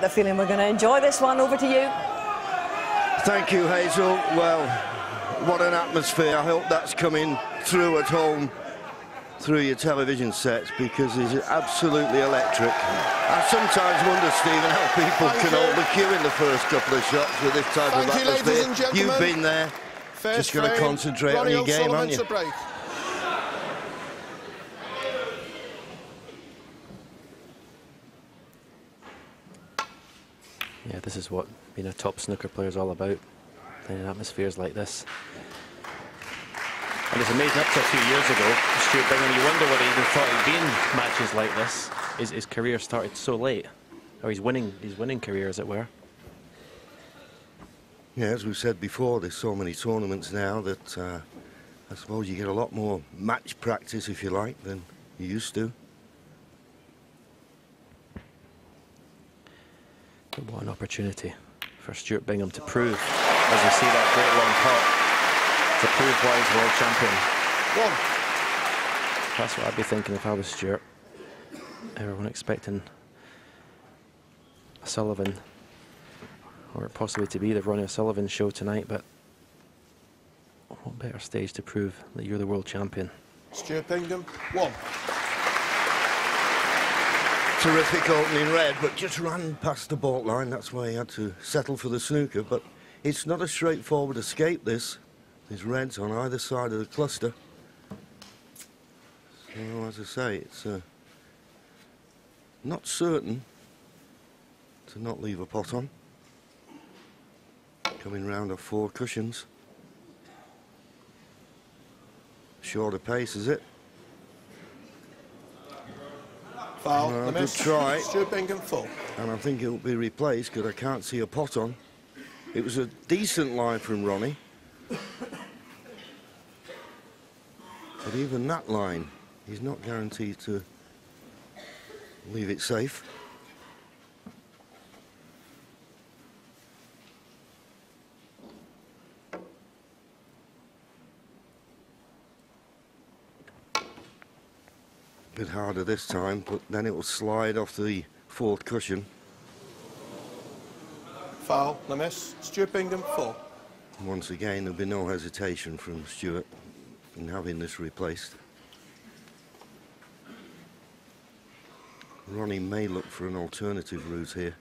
The feeling we're going to enjoy this one. Over to you. Thank you, Hazel. Well, what an atmosphere. I hope that's coming through at home through your television sets because it's absolutely electric. I sometimes wonder, Stephen, how people Thank can you. hold the cue in the first couple of shots with this type Thank of you, ladies atmosphere. and gentlemen. You've been there. First Just got to concentrate Ronnie on your game, O'Sullivan haven't you? Yeah, this is what being a top snooker player is all about. In atmospheres like this. And it's amazing, up to a few years ago, Stuart Bingham, you wonder whether he even thought he'd be in matches like this. His, his career started so late. Or his winning, his winning career, as it were. Yeah, as we've said before, there's so many tournaments now that uh, I suppose you get a lot more match practice, if you like, than you used to. But what an opportunity for Stuart Bingham to prove, as we see that great long pot, to prove why he's world champion. One. That's what I'd be thinking if I was Stuart. Everyone expecting O'Sullivan, or possibly to be the Ronnie O'Sullivan show tonight, but what better stage to prove that you're the world champion? Stuart Bingham. One. Terrific opening red, but just ran past the baulk line. That's why he had to settle for the snooker. But it's not a straightforward escape, this. There's reds on either side of the cluster. So, as I say, it's uh, not certain to not leave a pot on. Coming round off four cushions. Shorter pace, is it? Foul. Well, the good miss. try. Stuart Bingham full. and I think it'll be replaced because I can't see a pot on. It was a decent line from Ronnie. But even that line, he's not guaranteed to leave it safe. Bit harder this time, but then it will slide off the fourth cushion. Foul. The miss. Stuart Bingham full. Once again, there'll be no hesitation from Stuart in having this replaced. Ronnie may look for an alternative route here.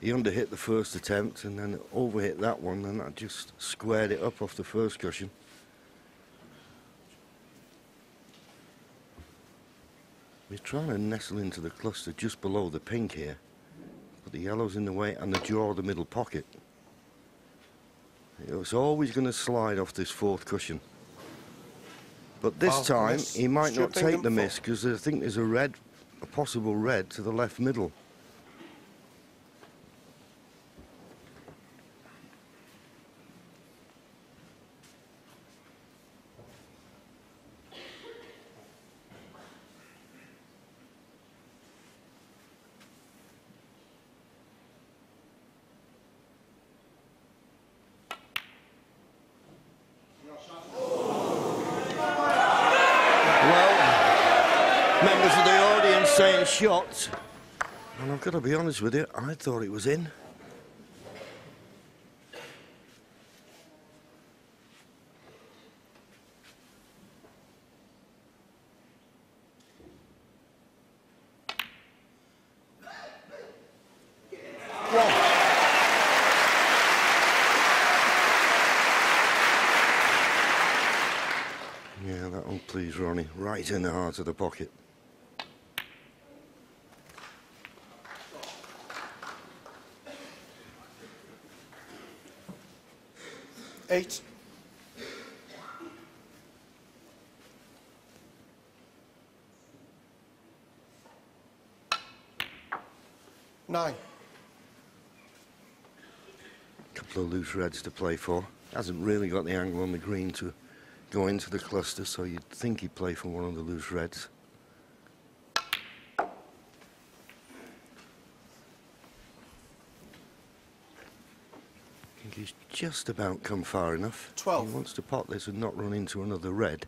He underhit the first attempt and then overhit that one and that just squared it up off the first cushion. We're trying to nestle into the cluster just below the pink here, but the yellow's in the way and the jaw of the middle pocket. It's always going to slide off this fourth cushion. But this Well, time, he might not take the miss because I think there's a red, a possible red to the left middle. Well, members of the audience saying shots. And I've got to be honest with you, I thought it was in. Yeah, that will please Ronnie. Right in the heart of the pocket. Eight. Nine. couple of loose reds to play for. Hasn't really got the angle on the green to go into the cluster, so you'd think he'd play for one of the loose reds. He's just about come far enough. Twelve. He wants to pot this and not run into another red.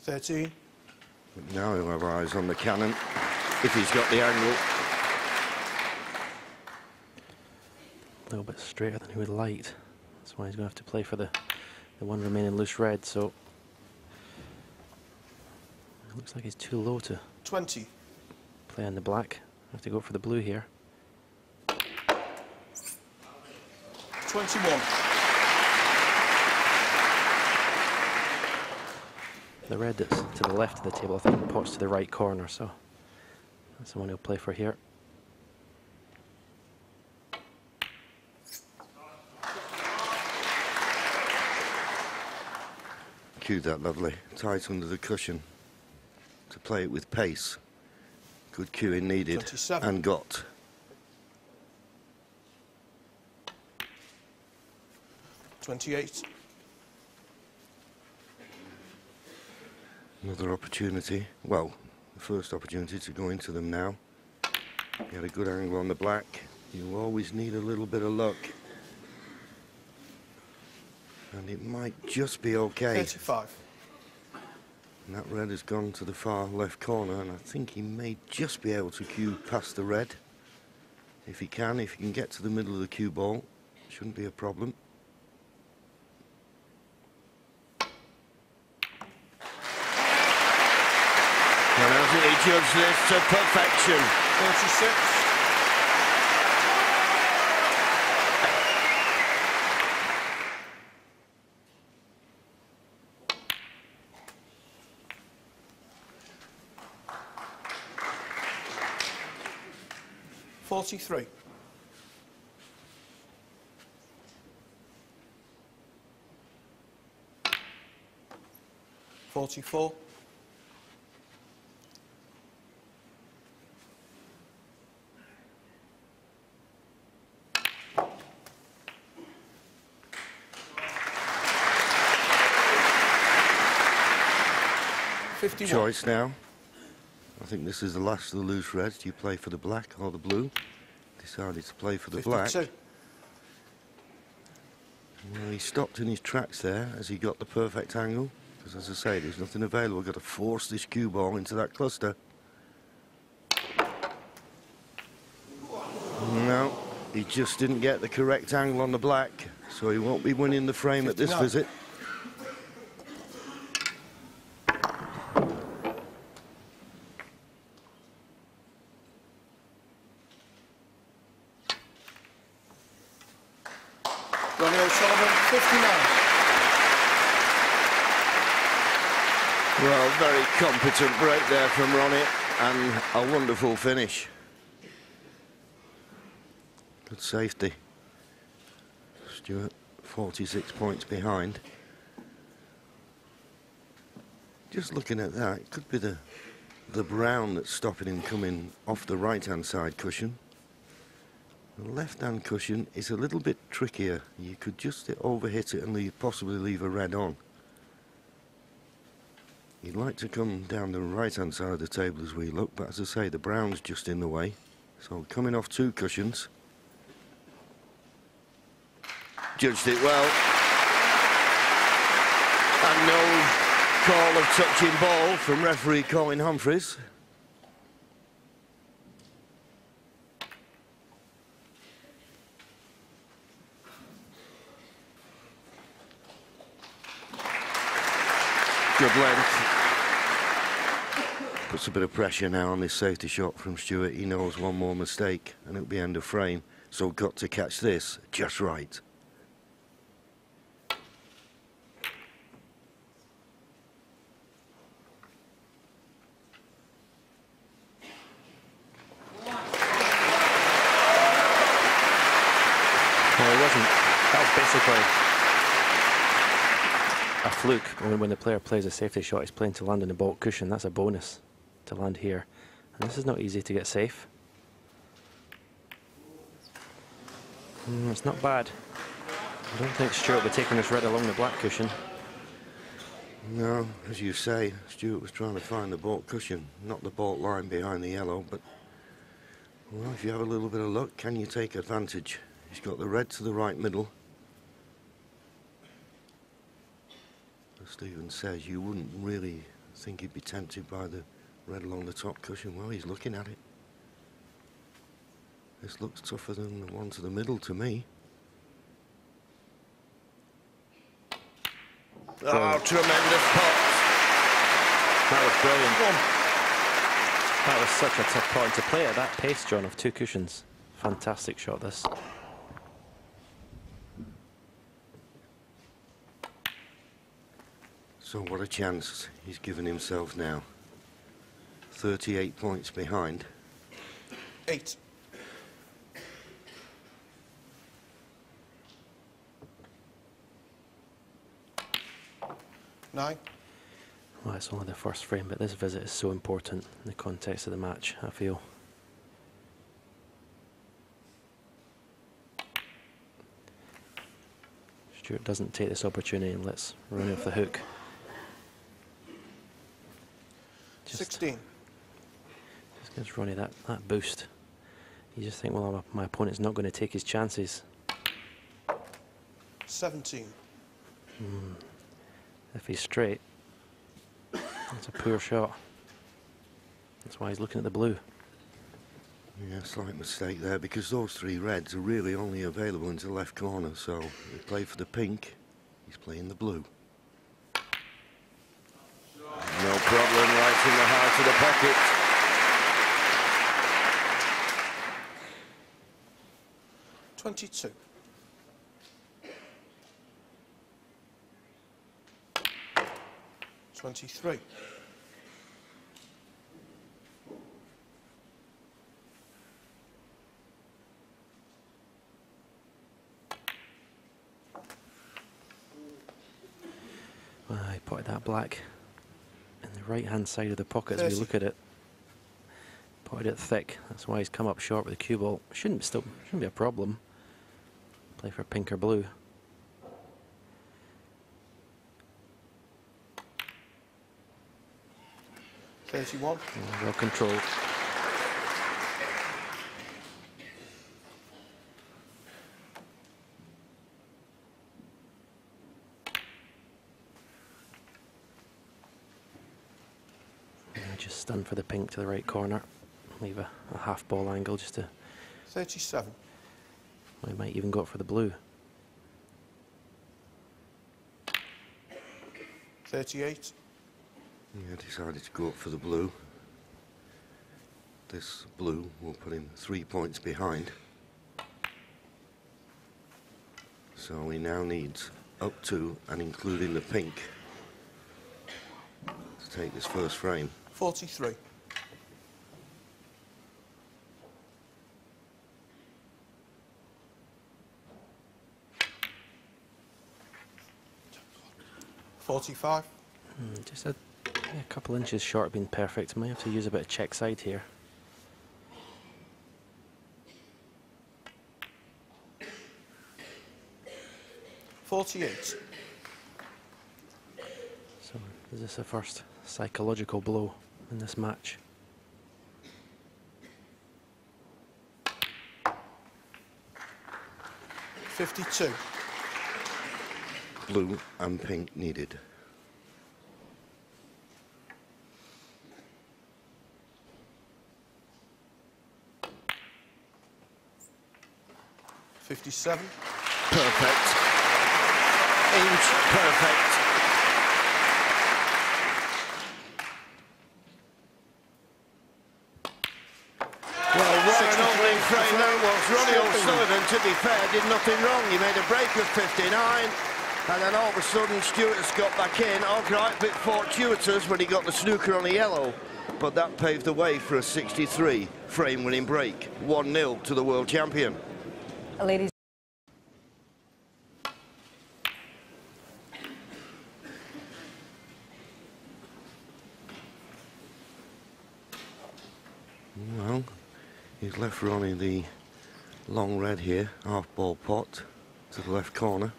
Thirteen. But now he'll have eyes on the cannon if he's got the angle. A little bit straighter than he would like. That's why he's going to have to play for the, the one remaining loose red. So it looks like he's too low to 20. play on the black. Have to go for the blue here. 21. The red that's to the left of the table, I think, pots to the right corner. So that's the one he'll play for here. Cue that lovely. Tight under the cushion. To play it with pace. Good cueing needed 27. and got. Twenty-eight. Another opportunity. Well, the first opportunity to go into them now. Get a good angle on the black. You always need a little bit of luck. And it might just be okay. Thirty-five. And that red has gone to the far left corner, and I think he may just be able to cue past the red. If he can, if he can get to the middle of the cue ball, shouldn't be a problem. And hasn't he judged this to perfection? Thirty-six. Forty-three. Forty-four. Fifty-one. Choice now. I think this is the last of the loose reds. Do you play for the black or the blue? Decided to play for the black. Well, he stopped in his tracks there as he got the perfect angle. Because as I say, there's nothing available. Got to force this cue ball into that cluster. No, he just didn't get the correct angle on the black, so he won't be winning the frame at this 59. visit. Ronnie O'Sullivan, 59. Well, very competent break there from Ronnie, and a wonderful finish. Good safety. Stuart, 46 points behind. Just looking at that, it could be the the brown that's stopping him coming off the right-hand side cushion. The left-hand cushion is a little bit trickier. You could just overhit it and leave, possibly leave a red on. You'd like to come down the right-hand side of the table as we look, but as I say, the brown's just in the way. So coming off two cushions. Judged it well. And no call of touching ball from referee Colin Humphreys. Good length. Puts a bit of pressure now on this safety shot from Stuart. He knows one more mistake and it'll be end of frame. So got to catch this just right. Basically a fluke. When, when the player plays a safety shot, he's playing to land on the baulk cushion. That's a bonus to land here. And this is not easy to get safe. Mm, it's not bad. I don't think Stuart will be taking this red along the black cushion. No, as you say, Stuart was trying to find the baulk cushion, not the baulk line behind the yellow, but well, if you have a little bit of luck, can you take advantage? He's got the red to the right middle. As Stephen says, you wouldn't really think he'd be tempted by the red along the top cushion. Well, he's looking at it. This looks tougher than the one to the middle to me. Oh, tremendous pot. That was brilliant. That was such a tough point to play at that pace, John, of two cushions. Fantastic shot, this. So what a chance he's given himself now. 38 points behind. Eight. Nine. Well, it's only the first frame, but this visit is so important in the context of the match, I feel. Stuart doesn't take this opportunity and lets Ronnie off the hook. Just- 16. Just gives Ronnie that, that boost. You just think, well, my opponent's not going to take his chances. 17. Hmm. If he's straight, that's a poor shot. That's why he's looking at the blue. Yeah, slight mistake there because those three reds are really only available into the left corner. So he played for the pink, he's playing the blue. No problem, right in the heart of the pocket. Twenty-two. Twenty-three. Well, he potted that black in the right hand side of the pocket as we look at it. Potted it thick. That's why he's come up short with the cue ball. Shouldn't still shouldn't be a problem. Play for pink or blue. Thirty-one. Well controlled. just stun for the pink to the right corner. Leave a, a half ball angle just to. 37. I might even go for the blue. 38. Yeah, decided to go up for the blue. This blue will put him three points behind. So he now needs up to and including the pink to take this first frame. 43. Forty-five. Hmm, just a, yeah, a couple inches short of being perfect. Might have to use a bit of check side here. Forty-eight. So is this the first psychological blow in this match? Fifty-two. Blue and pink needed. Fifty-seven. Perfect. Inch perfect. Well, what an opening frame that was. Ronnie O'Sullivan, to be fair, did nothing wrong. He made a break of 59, and then all of a sudden Stuart's got back in. All right, a bit fortuitous when he got the snooker on the yellow, but that paved the way for a 63 frame winning break. 1-0 to the world champion. Ladies Well, he's left Ronnie the long red here, half ball pot to the left corner.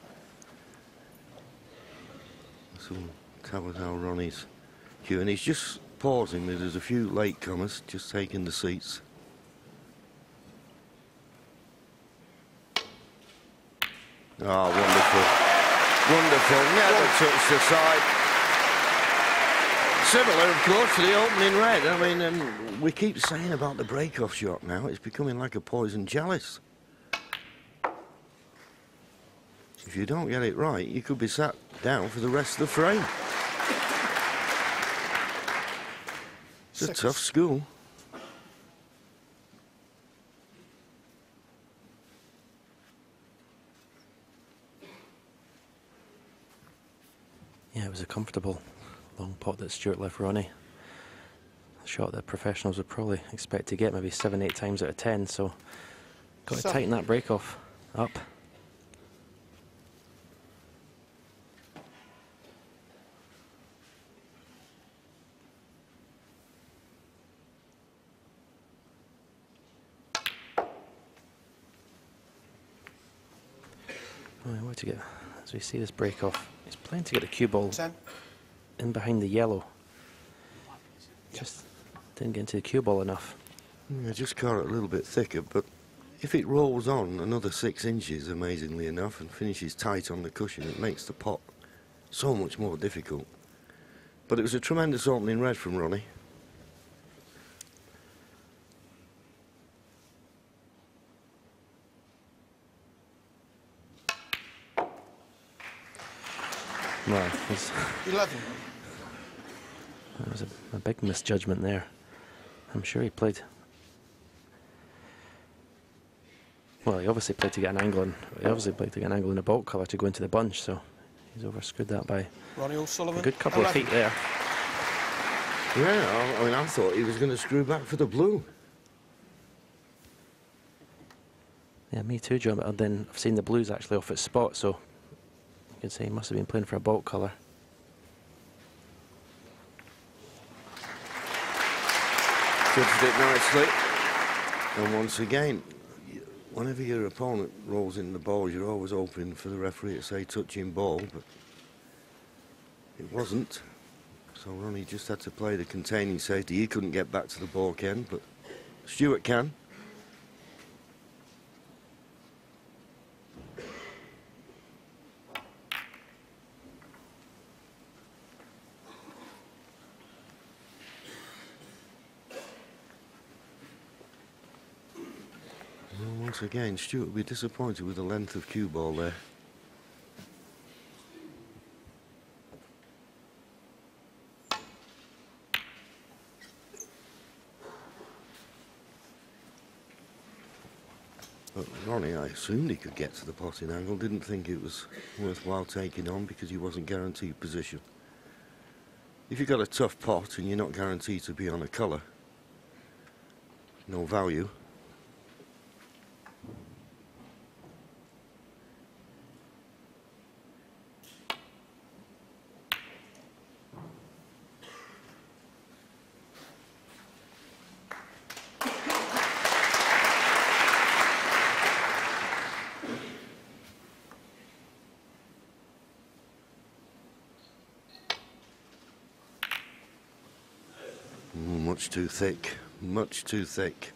This will how Ronnie's cue, and he's just pausing. There's a few latecomers just taking the seats. Oh, wonderful. Wonderful. Never touched the side. similar, of course, to the opening red. I mean, um, we keep saying about the break-off shot now. It's becoming like a poison chalice. If you don't get it right, you could be sat down for the rest of the frame. It's a Six. tough school. Yeah, it was a comfortable long pot that Stuart left Ronnie. A shot that professionals would probably expect to get maybe seven, eight times out of ten. So, got to Seven. tighten that break off up. Oh, I want to get, as we see this break off, he's playing to get the cue ball 10. in behind the yellow. Just didn't get into the cue ball enough. I just caught it a little bit thicker, but if it rolls on another six inches, amazingly enough, and finishes tight on the cushion, it makes the pot so much more difficult. But it was a tremendous opening red from Ronnie. Well, it was, 11. it was a, a big misjudgment there. I'm sure he played. Well, he obviously played to get an angle, and he obviously played to get an angle in the baulk colour to go into the bunch. So he's overscrewed that by Ronnie O'Sullivan. a good couple of feet there. Yeah, I, I mean, I thought he was going to screw back for the blue. Yeah, me too, John. But then I've seen the blues actually off its spot, so you can see he must have been playing for a baulk colour. Judged it nicely. And once again, whenever your opponent rolls in the balls, you're always hoping for the referee to say touching ball, but it wasn't. So Ronnie just had to play the containing safety. He couldn't get back to the ball, Ken, but Stuart can. Well, once again, Stuart will be disappointed with the length of cue ball there. But Ronnie, I assumed he could get to the potting angle. Didn't think it was worthwhile taking on because he wasn't guaranteed position. If you've got a tough pot and you're not guaranteed to be on a colour, no value. Mm, Too thick, much too thick.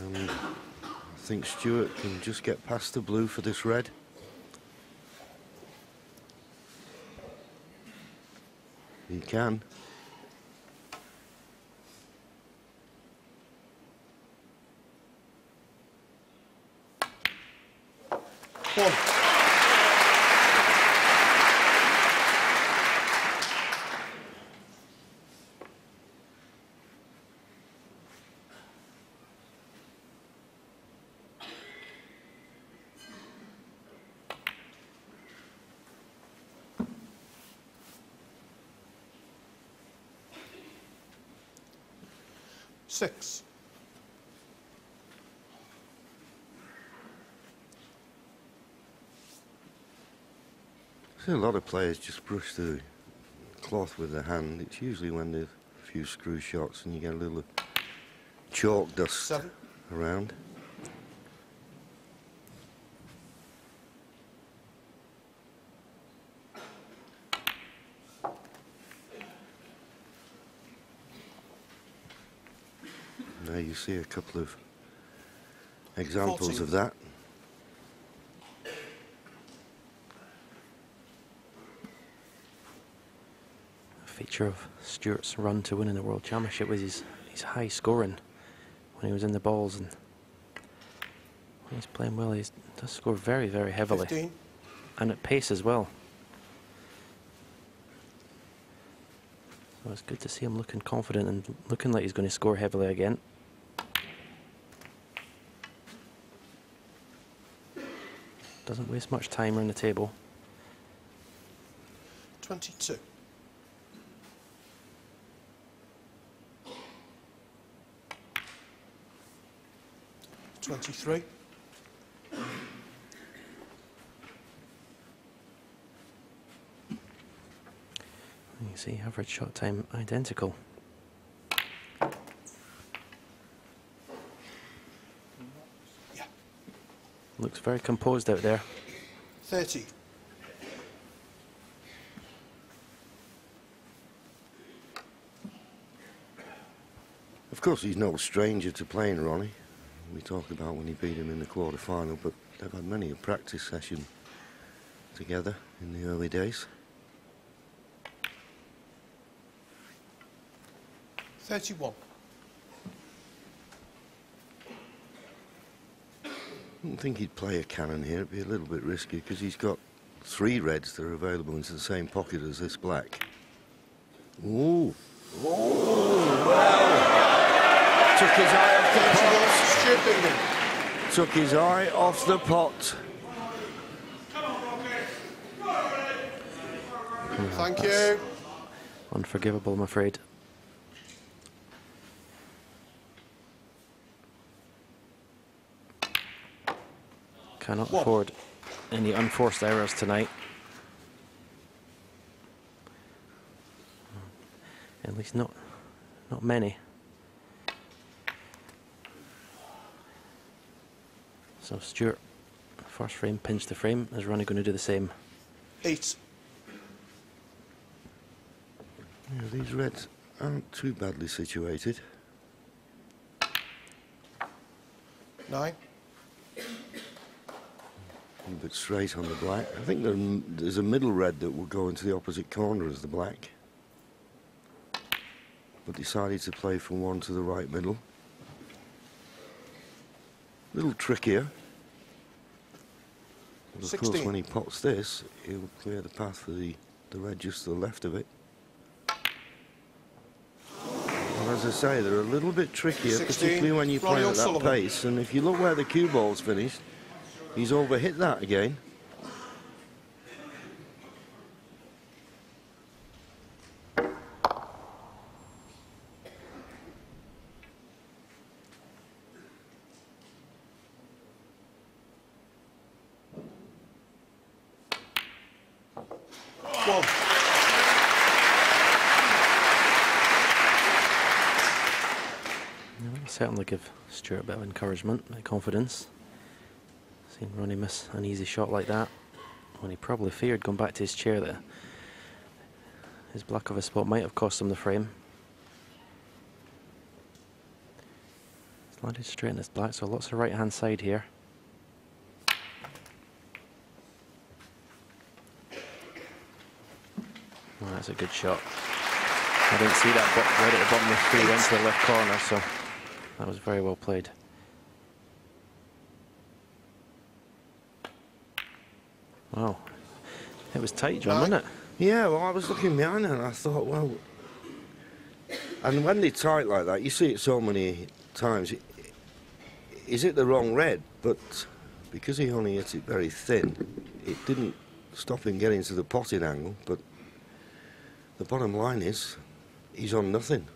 And I think Stuart can just get past the blue for this red. He can. Players just brush the cloth with their hand. It's usually when there's a few screw shots and you get a little chalk dust Seven. around. There you see a couple of examples of that. Feature of Stuart's run to winning the World Championship was his, his high scoring when he was in the balls and when he's playing well he does score very very heavily 15. and at pace as well. So it's good to see him looking confident and looking like he's going to score heavily again. Doesn't waste much time around the table. 22. Twenty-three. You see average shot time identical. Yeah. Looks very composed out there. Thirty. Of course, he's no stranger to playing Ronnie. We talk about when he beat him in the quarter final, but they've had many a practice session together in the early days. Thirty-one. I don't think he'd play a cannon here. It'd be a little bit risky because he's got three reds that are available into the same pocket as this black. Ooh. Oh, well. Took his eye off the pot. Took his eye off the pot. Thank you. Unforgivable, I'm afraid. Cannot One. afford any unforced errors tonight. At least not, not many. So Stuart, first frame, pinch the frame. Is Ronnie going to do the same? Eight. Yeah, these reds aren't too badly situated. Nine. A bit straight on the black. I think there, there's a middle red that will go into the opposite corner as the black. But decided to play from one to the right middle. A little trickier. Of course, when he pots this, he'll clear the path for the, the red just to the left of it. Well, as I say, they're a little bit trickier, 16. particularly when you play at that pace. And if you look where the cue ball's finished, he's overhit that again. One. Yeah, that'll certainly give Stuart a bit of encouragement, a bit of confidence. Seen Ronnie miss an easy shot like that when he probably feared going back to his chair there. his black of a spot might have cost him the frame. He's landed straight in his black, so lots of right hand side here. Well, that's a good shot. I didn't see that right at the bottom of the screen, went to the left corner, so that was very well played. Wow. It was tight, John, wasn't it? Yeah, well, I was looking behind and I thought, well, and when they're tight like that, you see it so many times. Is it the wrong red? But because he only hit it very thin, it didn't stop him getting to the potting angle. But the bottom line is, he's on nothing,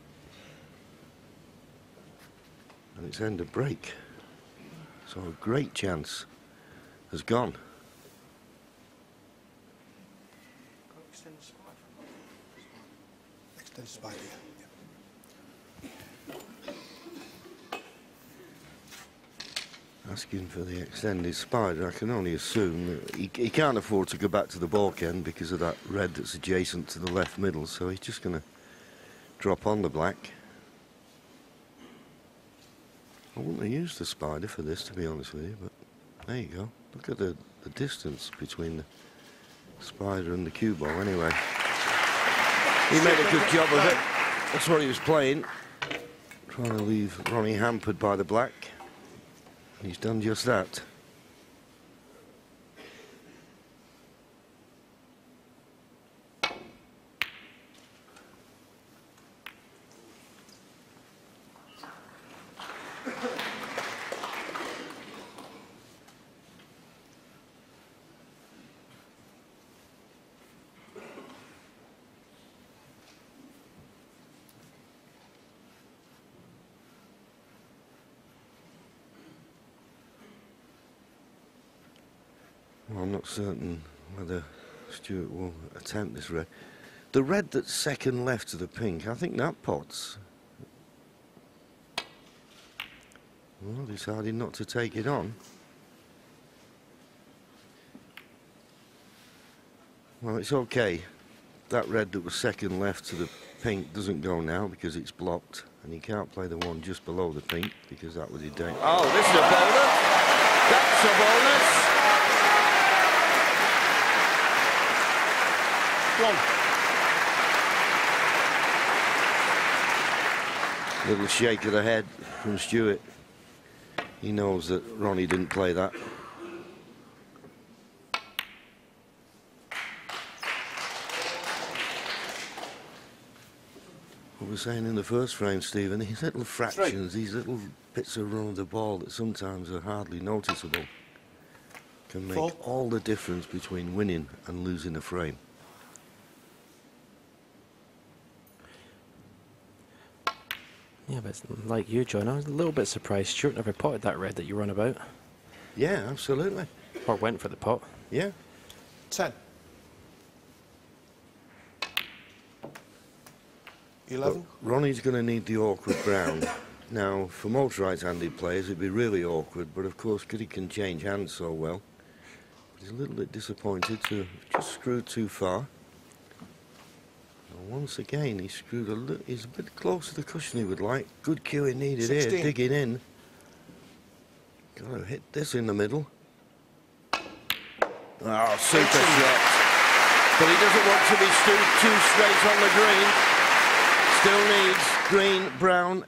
and it's end of break. So a great chance has gone. Extend spider. yeah. Asking for the extended spider, I can only assume that he, he can't afford to go back to the balk end because of that red that's adjacent to the left middle, so he's just going to drop on the black. I wouldn't have used the spider for this, to be honest with you, but there you go. Look at the, the distance between the spider and the cue ball, anyway. He made a good job of it. That's what he was playing. Trying to leave Ronnie hampered by the black. He's done just that. Well, I'm not certain whether Stuart will attempt this red. The red that's second left to the pink, I think that pot's. Well, decided not to take it on. Well, it's okay. That red that was second left to the pink doesn't go now because it's blocked. And you can't play the one just below the pink because that would be dangerous. Oh, this is a bonus. That's a bonus. One. Little shake of the head from Stuart. He knows that Ronnie didn't play that. What we were saying in the first frame, Stephen, these little fractions, these little bits of run of the ball that sometimes are hardly noticeable can make Four. all the difference between winning and losing a frame. Yeah, like you, John, I was a little bit surprised Stuart never potted that red that you run about. Yeah, absolutely. Or went for the pot. Yeah. Ten. But Eleven. Ronnie's going to need the awkward brown. now, for most right-handed players, it'd be really awkward, but of course, because he can change hands so well, he's a little bit disappointed to just screw too far. And once again, he screwed a little. He's a bit close to the cushion he would like. Good cueing needed here, 16. digging in. Got to hit this in the middle. Oh, super shot. But he doesn't want to be stu- too straight on the green. Still needs green, brown,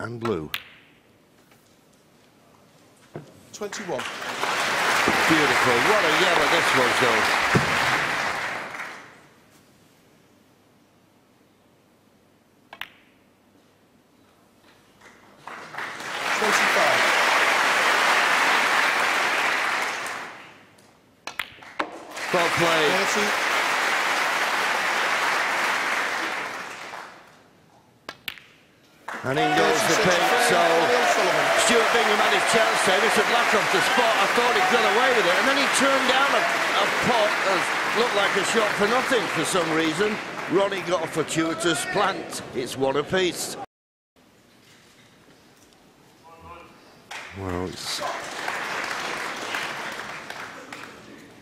and blue. Twenty-one. Beautiful. What a yellow this was, though. Twenty-five. Well played. Thirty. And in goes the pink. So Stuart Bingham had his chance there. Mr. Black off the spot. I thought he'd got away with it. And then he turned down a, a pot that looked like a shot for some reason. Ronnie got a fortuitous plant. It's one apiece. Well, it's...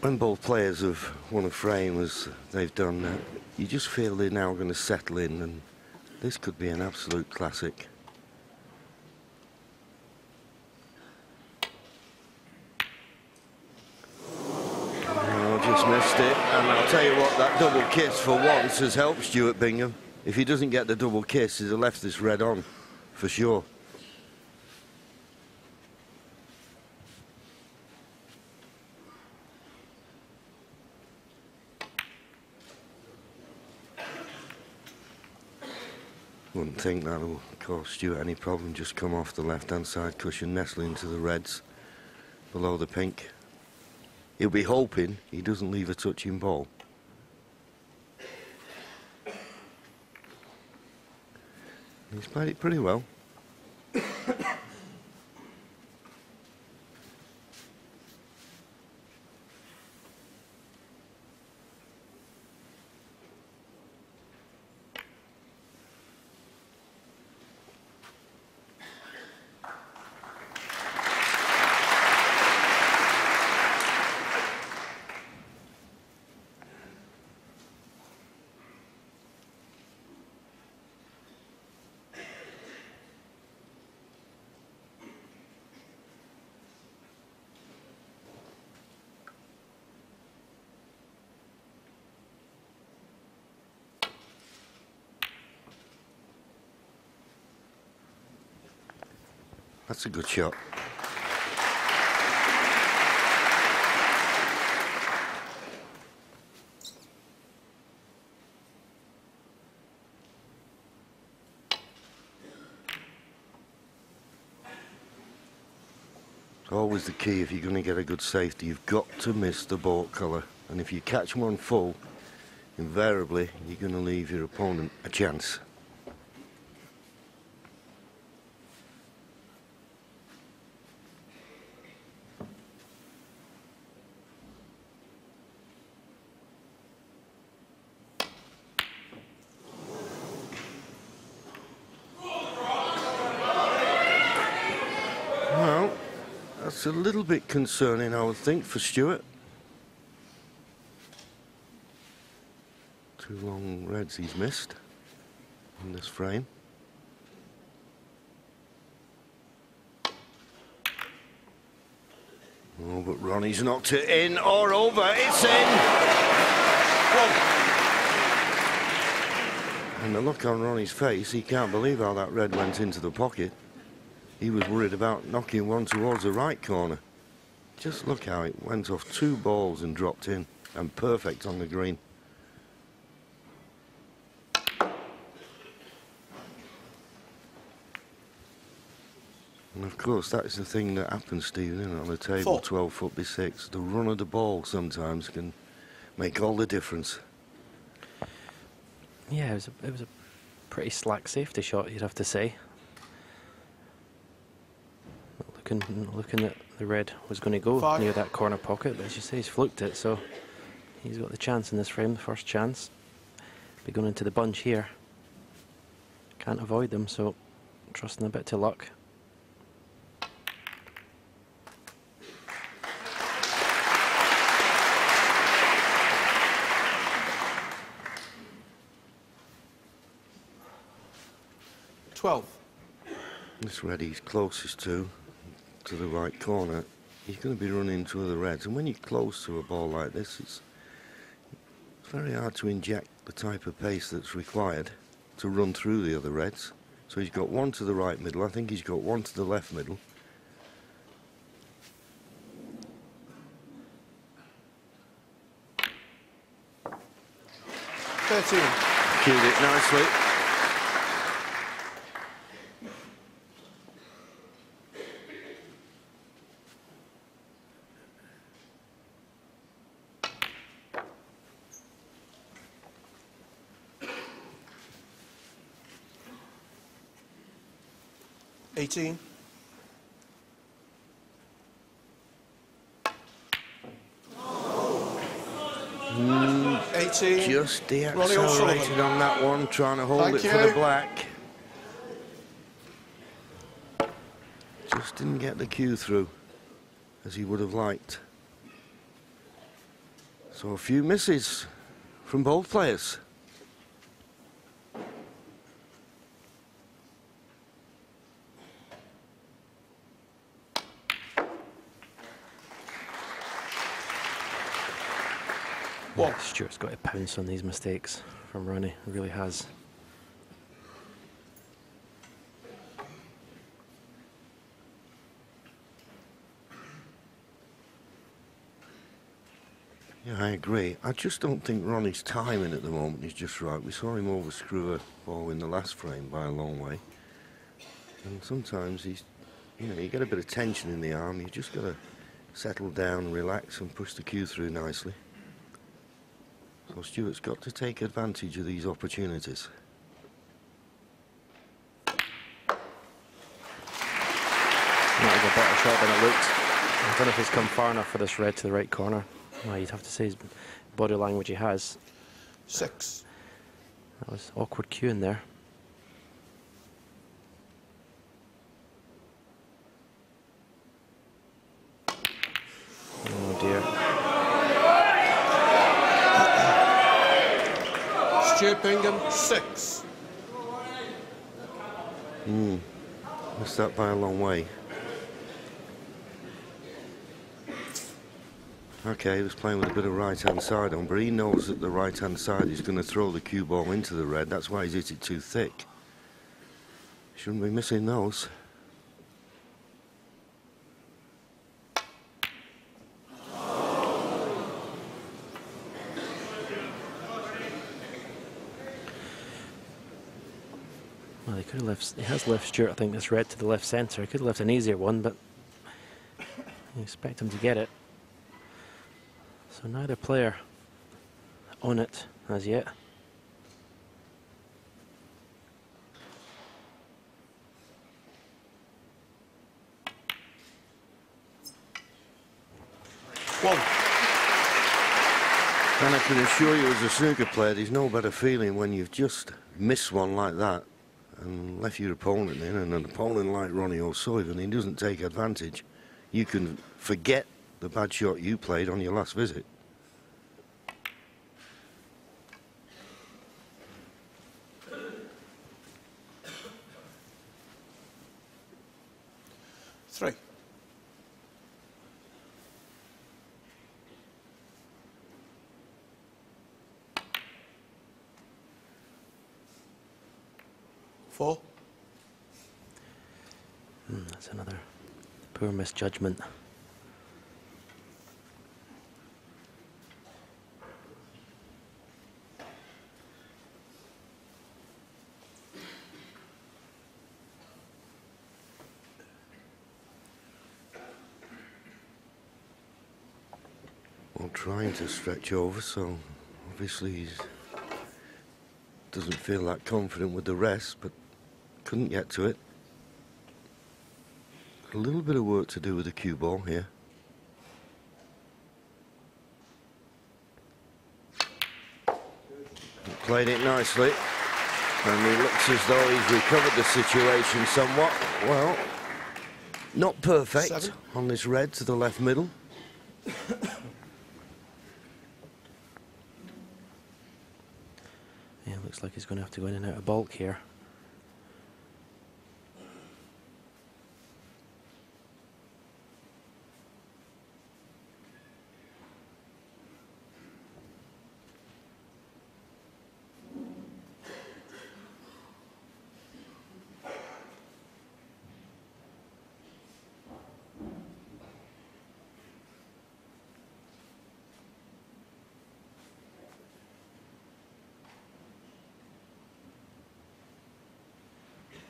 When both players have won a frame as they've done, uh, you just feel they're now going to settle in and this could be an absolute classic. Oh, just missed it. And I'll tell you what, that double kiss for once has helped Stuart Bingham. If he doesn't get the double kiss, have left this red on, for sure. Wouldn't think that'll cause Stuart any problem. Just come off the left-hand side cushion, nestle into the reds below the pink. He'll be hoping he doesn't leave a touching ball. He's played it pretty well. That's a good shot. It's always the key if you're going to get a good safety, you've got to miss the baulk colour. And if you catch one full, invariably you're going to leave your opponent a chance. Well, that's a little bit concerning, I would think, for Stuart. Two long reds he's missed in this frame. Oh, but Ronnie's knocked it in or over. It's in. And the look on Ronnie's face, he can't believe how that red went into the pocket. He was worried about knocking one towards the right corner. Just look how it went off two balls and dropped in, and perfect on the green. And of course, that's the thing that happens, Stephen, isn't it, on a table Four. 12 foot by 6. The run of the ball sometimes can make all the difference. Yeah, it was a, it was a pretty slack safety shot, you'd have to say. Looking, looking at the red was going to go Five. near that corner pocket, but as you say, he's fluked it, so he's got the chance in this frame, the first chance. Be going into the bunch here. Can't avoid them, so trusting a bit to luck. Twelve. This red he's closest to, to the right corner, he's going to be running into other reds. And when you're close to a ball like this, it's very hard to inject the type of pace that's required to run through the other reds. So he's got one to the right middle. I think he's got one to the left middle. Thirteen. Cued it nicely. Eighteen. Hmm. Eighteen. Just Ronnie O'Sullivan. deaccelerated on that one, trying to hold Thank it for the black. Just didn't get the cue through as he would have liked. So a few misses from both players. One. Stuart's got to pounce on these mistakes from Ronnie, he really has. Yeah, I agree. I just don't think Ronnie's timing at the moment is just right. We saw him overscrew a ball in the last frame by a long way. And sometimes he's, you know, you get a bit of tension in the arm. You just got to settle down, relax, and push the cue through nicely. So Stuart's got to take advantage of these opportunities. That was a better shot than it looked. I don't know if he's come far enough for this red to the right corner. Well, you'd have to say his body language he has. Six. That was awkward cueing there. Oh dear. Bingham. Six. Hmm. Missed that by a long way. Okay, he was playing with a bit of right-hand side on, but he knows that the right-hand side is going to throw the cue ball into the red. That's why he's hit it too thick. Shouldn't be missing those. Could have left. He has left Stuart. I think this red to the left centre. He could have left an easier one, but you expect him to get it. So neither player on it as yet. One. And I can assure you as a snooker player, there's no better feeling when you've just missed one like that and left your opponent in, and an opponent like Ronnie O'Sullivan, he doesn't take advantage. You can forget the bad shot you played on your last visit. Three. Four. Hmm, that's another poor misjudgment. Well, trying to stretch over, so obviously he doesn't feel that confident with the rest, but couldn't get to it. A little bit of work to do with the cue ball here. Played it nicely. And he looks as though he's recovered the situation somewhat. Well, not perfect Seven. on this red to the left middle. Yeah, looks like he's going to have to go in and out of baulk here.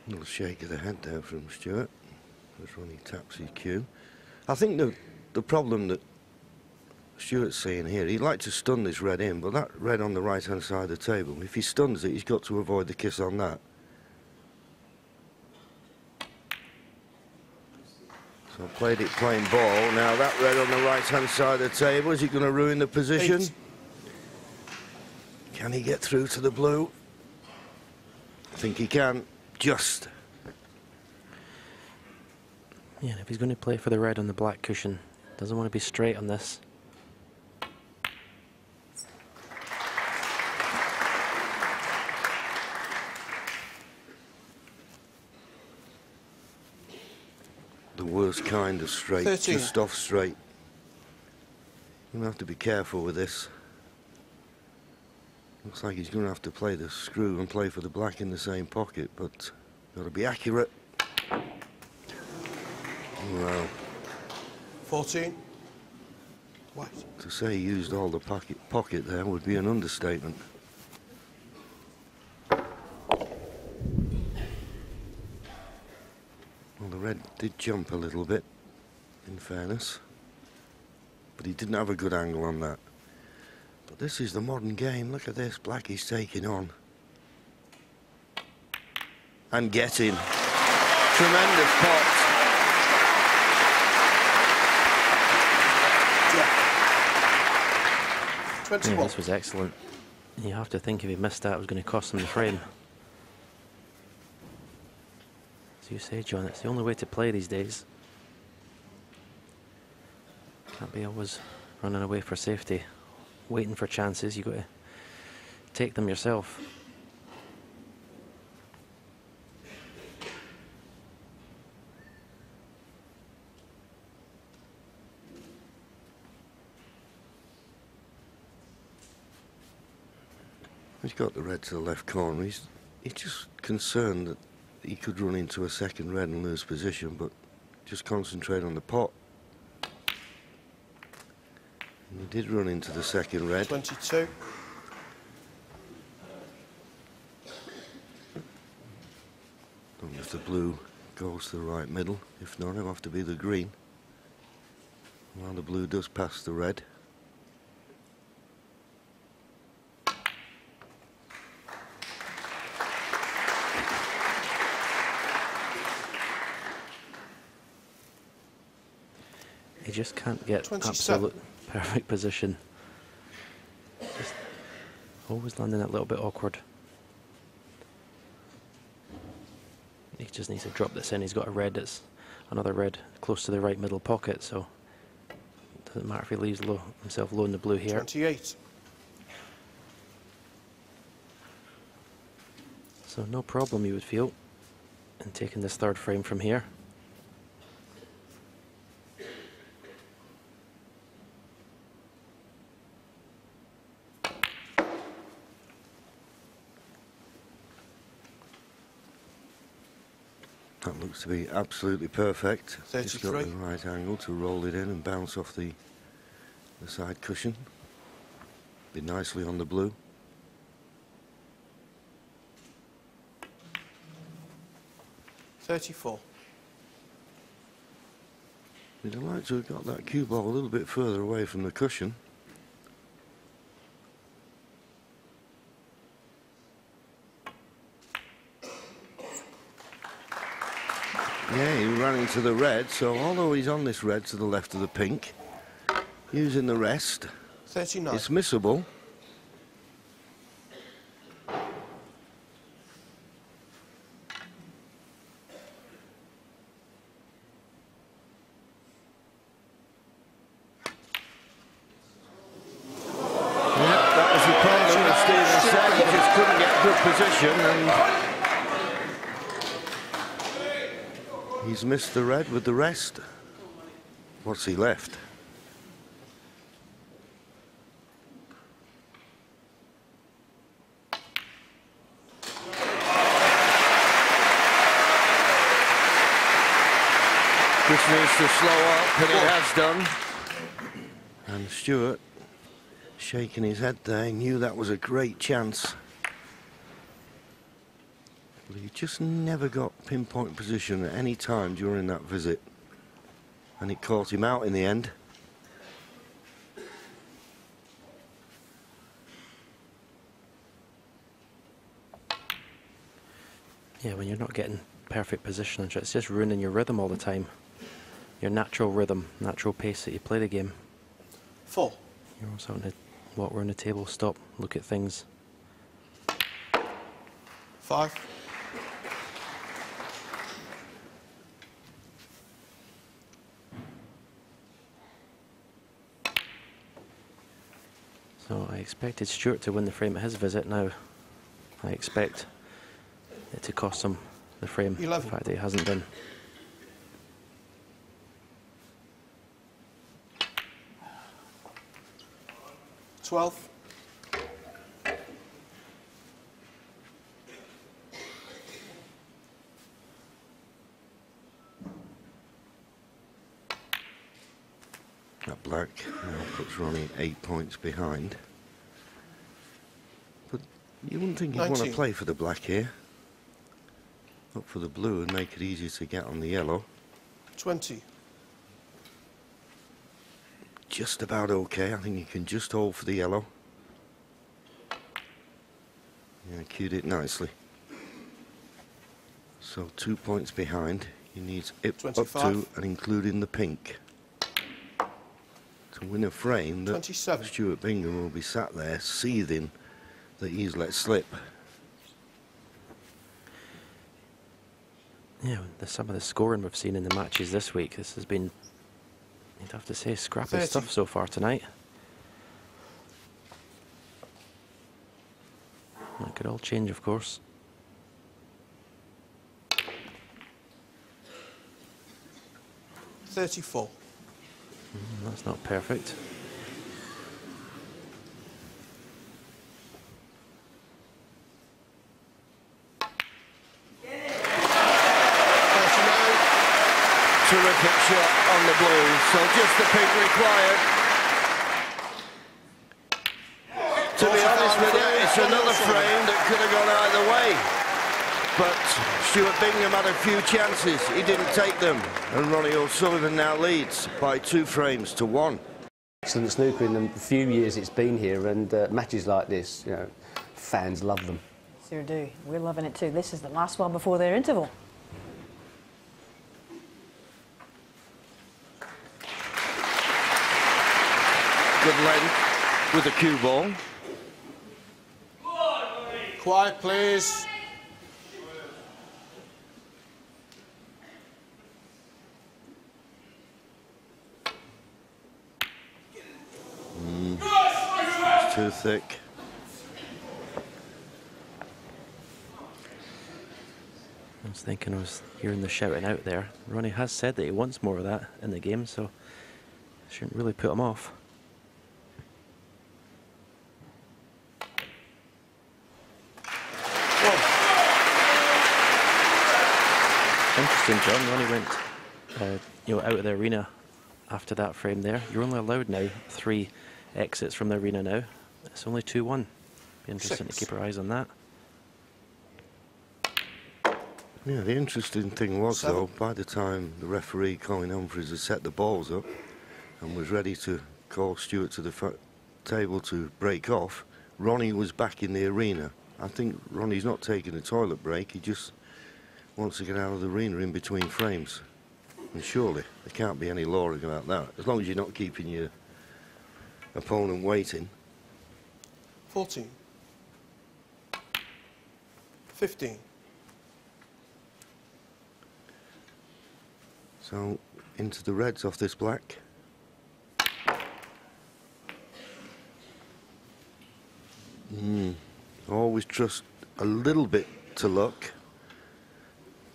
Little shake of the head there from Stuart as when he taps his cue. I think the the problem that Stuart's seeing here, he'd like to stun this red in, but that red on the right hand side of the table, if he stuns it, he's got to avoid the kiss on that. So I played it plain ball. Now that red on the right hand side of the table, is he going to ruin the position? Eight. Can he get through to the blue? I think he can. Just. Yeah, and if he's going to play for the red on the black cushion, doesn't want to be straight on this. The worst kind of straight, 13. just off straight. You're going to have to be careful with this. Looks like he's going to have to play the screw and play for the black in the same pocket, but got to be accurate. Well, 14. White. to say he used all the pocket, pocket there would be an understatement. Well, the red did jump a little bit, in fairness. But he didn't have a good angle on that. But this is the modern game. Look at this. Black is taking on. And getting. Tremendous pot. Yeah, this was excellent. You have to think if he missed that, it was going to cost him the frame. As you say, John, it's the only way to play these days. Can't be always running away for safety, waiting for chances. You've got to take them yourself. He's got the red to the left corner. He's he's just concerned that he could run into a second red and lose position, but just concentrate on the pot. And he did run into the second red. And if the blue goes to the right middle, if not, it'll have to be the green. Well, the blue does pass the red. He just can't get 27. absolute perfect position. Just always landing a little bit awkward. He just needs to drop this in. He's got a red that's another red close to the right middle pocket, so it doesn't matter if he leaves low, himself low in the blue here. 28. So no problem you would feel in taking this third frame from here. To be absolutely perfect. Just got the right angle to roll it in and bounce off the, the side cushion. Be nicely on the blue. Thirty-four. We'd liked to have got that cue ball a little bit further away from the cushion. Ran into the red, so although he's on this red to the left of the pink, using the rest, Thirty-nine. it's missable. Yep, that was the problem with Stephen said. He just couldn't get good position and he's missed the red with the rest. What's he left? Just needs to slow up, and it has done. And Stuart, shaking his head there, knew that was a great chance. But he just never got pinpoint position at any time during that visit. And it caught him out in the end. Yeah, when you're not getting perfect position, it's just ruining your rhythm all the time. Your natural rhythm, natural pace that you play the game. Four. You're always having to walk around the table, stop, look at things. Five. So I expected Stuart to win the frame at his visit. Now I expect it to cost him the frame. Eleven. The fact that he hasn't done. Twelve. That black puts eight points behind. But you wouldn't think he'd want to play for the black here. Up for the blue and make it easier to get on the yellow. Twenty. Just about okay. I think he can just hold for the yellow. Yeah, cued it nicely. So two points behind. He needs it up to and including the pink. To win a frame that 27. Stuart Bingham will be sat there seething that he's let slip. Yeah, the, some of the scoring we've seen in the matches this week, this has been, you'd have to say, scrappy 30. stuff so far tonight. That could all change, of course. Thirty-four. Mm, That's not perfect. Terrific shot on the blue. So just the pink required. To be honest with you, it's another frame that could have gone either way. But Stuart Bingham had a few chances. He didn't take them. And Ronnie O'Sullivan now leads by two frames to one. Excellent snooker in the few years it's been here, and uh, matches like this, you know, fans love them. Sure do. We're loving it too. This is the last one before their interval. Good length with the cue ball. Quiet, please. It's too thick. I was thinking, I was hearing the shouting out there. Ronnie has said that he wants more of that in the game, so shouldn't really put him off. Interesting, John. Ronnie went, uh, you know, out of the arena after that frame there. You're only allowed now three exits from the arena now. It's only two-one. Be interesting Six. to keep our eyes on that. Yeah, the interesting thing was, Seven. though, by the time the referee, Colin Humphries, had set the balls up and was ready to call Stuart to the table to break off, Ronnie was back in the arena. I think Ronnie's not taking a toilet break, he just wants to get out of the arena in between frames. And surely there can't be any law about that, as long as you're not keeping your opponent waiting. 14. 15. So into the reds off this black. Hmm. Always trust a little bit to luck,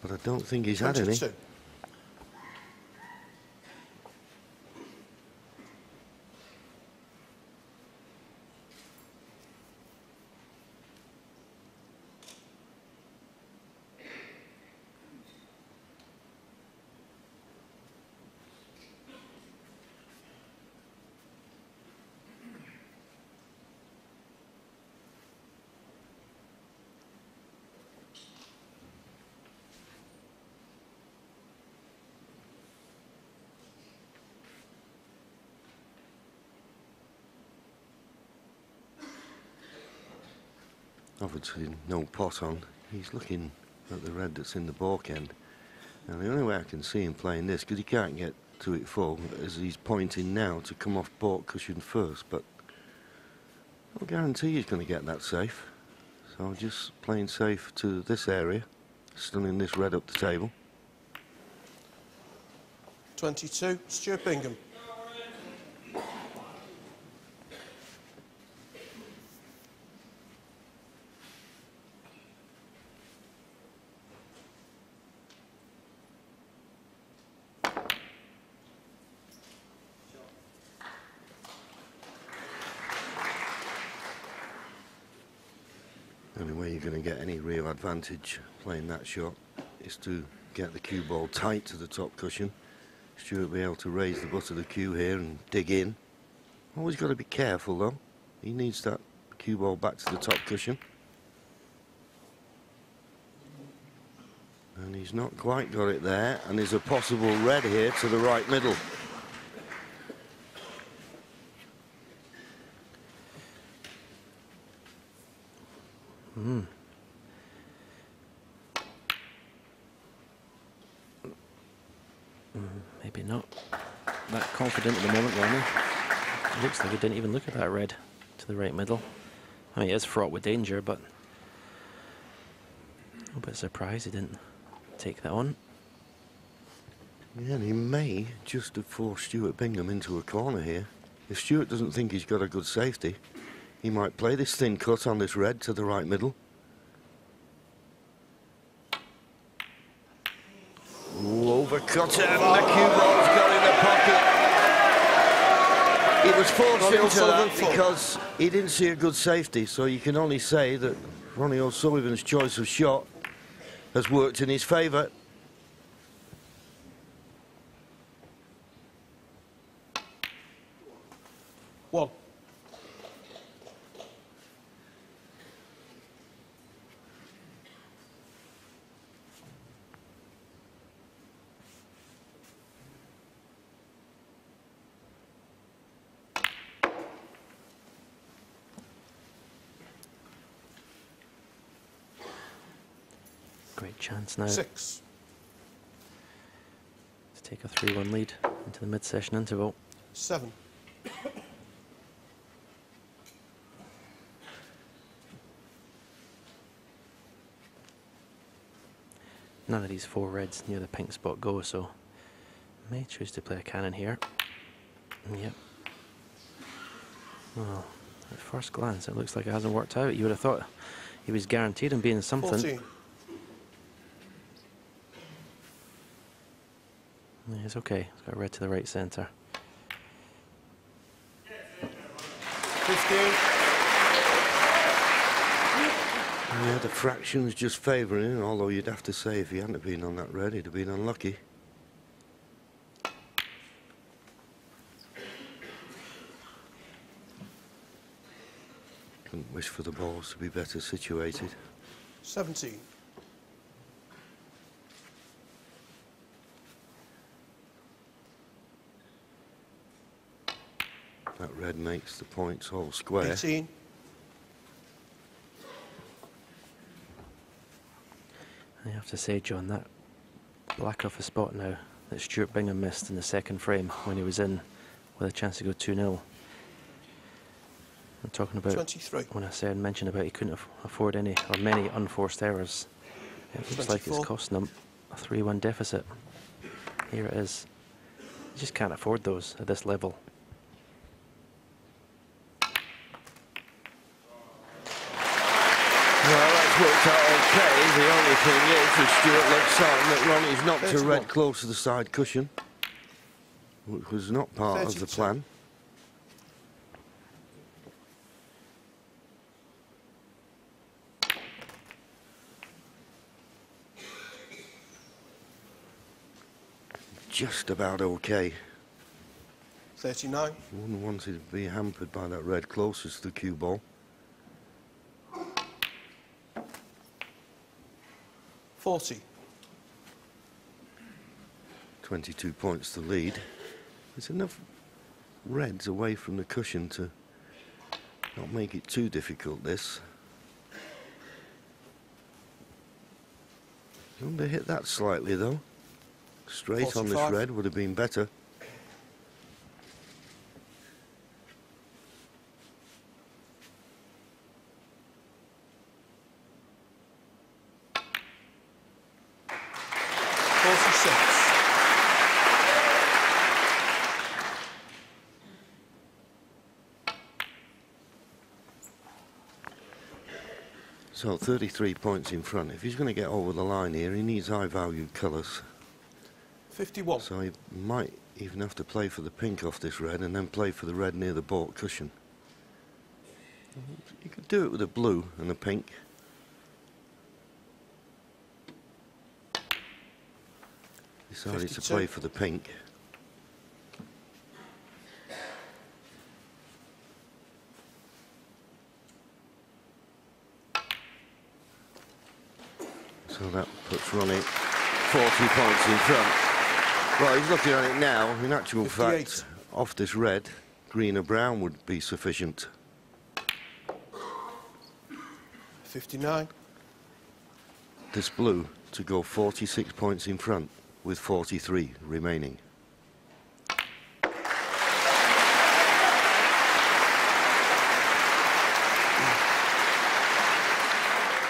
but I don't think he's had any. Obviously, no pot on. He's looking at the red that's in the baulk end. And the only way I can see him playing this, because he can't get to it full, is he's pointing now to come off baulk cushion first. But I'll guarantee he's going to get that safe. So I'm just playing safe to this area, stunning this red up the table. 22. Stuart Bingham. The only way you're going to get any real advantage playing that shot is to get the cue ball tight to the top cushion. Stuart will be able to raise the butt of the cue here and dig in. Always got to be careful though. He needs that cue ball back to the top cushion. And he's not quite got it there. And there's a possible red here to the right middle. Maybe not that confident at the moment, Ronnie. Looks like he didn't even look at that red to the right middle. I mean, it is fraught with danger, but a bit surprised he didn't take that on. Yeah, and he may just have forced Stuart Bingham into a corner here. If Stuart doesn't think he's got a good safety, he might play this thin cut on this red to the right middle. Overcut and the cue got in the pocket. He was forced into that because he didn't see a good safety, so you can only say that Ronnie O'Sullivan's choice of shot has worked in his favour. chance now Six. to take a 3-1 lead into the mid-session interval. Seven. None of these four reds near the pink spot go, so I may choose to play a cannon here. Yep. Well, at first glance, it looks like it hasn't worked out. You would have thought he was guaranteed him being something. 14. It's okay. It's got red to the right center. 15. Yeah, the fraction's just favouring him, although you'd have to say if he hadn't been on that red, he'd have been unlucky. Couldn't wish for the balls to be better situated. 17. Red makes the points all square. Eighteen. I have to say, John, that black off a spot now that Stuart Bingham missed in the second frame when he was in with a chance to go 2 0. I'm talking about Twenty-three. when I said mentioned about he couldn't aff- afford any or many unforced errors. It looks like it's costing him a 3 1 deficit. Here it is. You just can't afford those at this level. Well, that's worked okay. The only thing is, if Stuart looks certain that Ronnie's knocked a red close to the side cushion, which was not part of the plan. Just about okay. Thirty-nine. Wouldn't want it to be hampered by that red closest to the cue ball. Forty. 22 points to lead. There's enough reds away from the cushion to not make it too difficult, this. Wouldn't have hit that slightly, though. Straight on this red would have been better. Forty-six. So 33 points in front. If he's going to get over the line here, he needs high-value colours. Fifty-one. So he might even have to play for the pink off this red and then play for the red near the baulk cushion. You could do it with a blue and a pink. Decided to play for the pink. So that puts Ronnie 40 points in front. Uh, well, he's looking at it now. In actual 58. fact, off this red, green or brown would be sufficient. Fifty-nine. This blue to go 46 points in front with 43 remaining.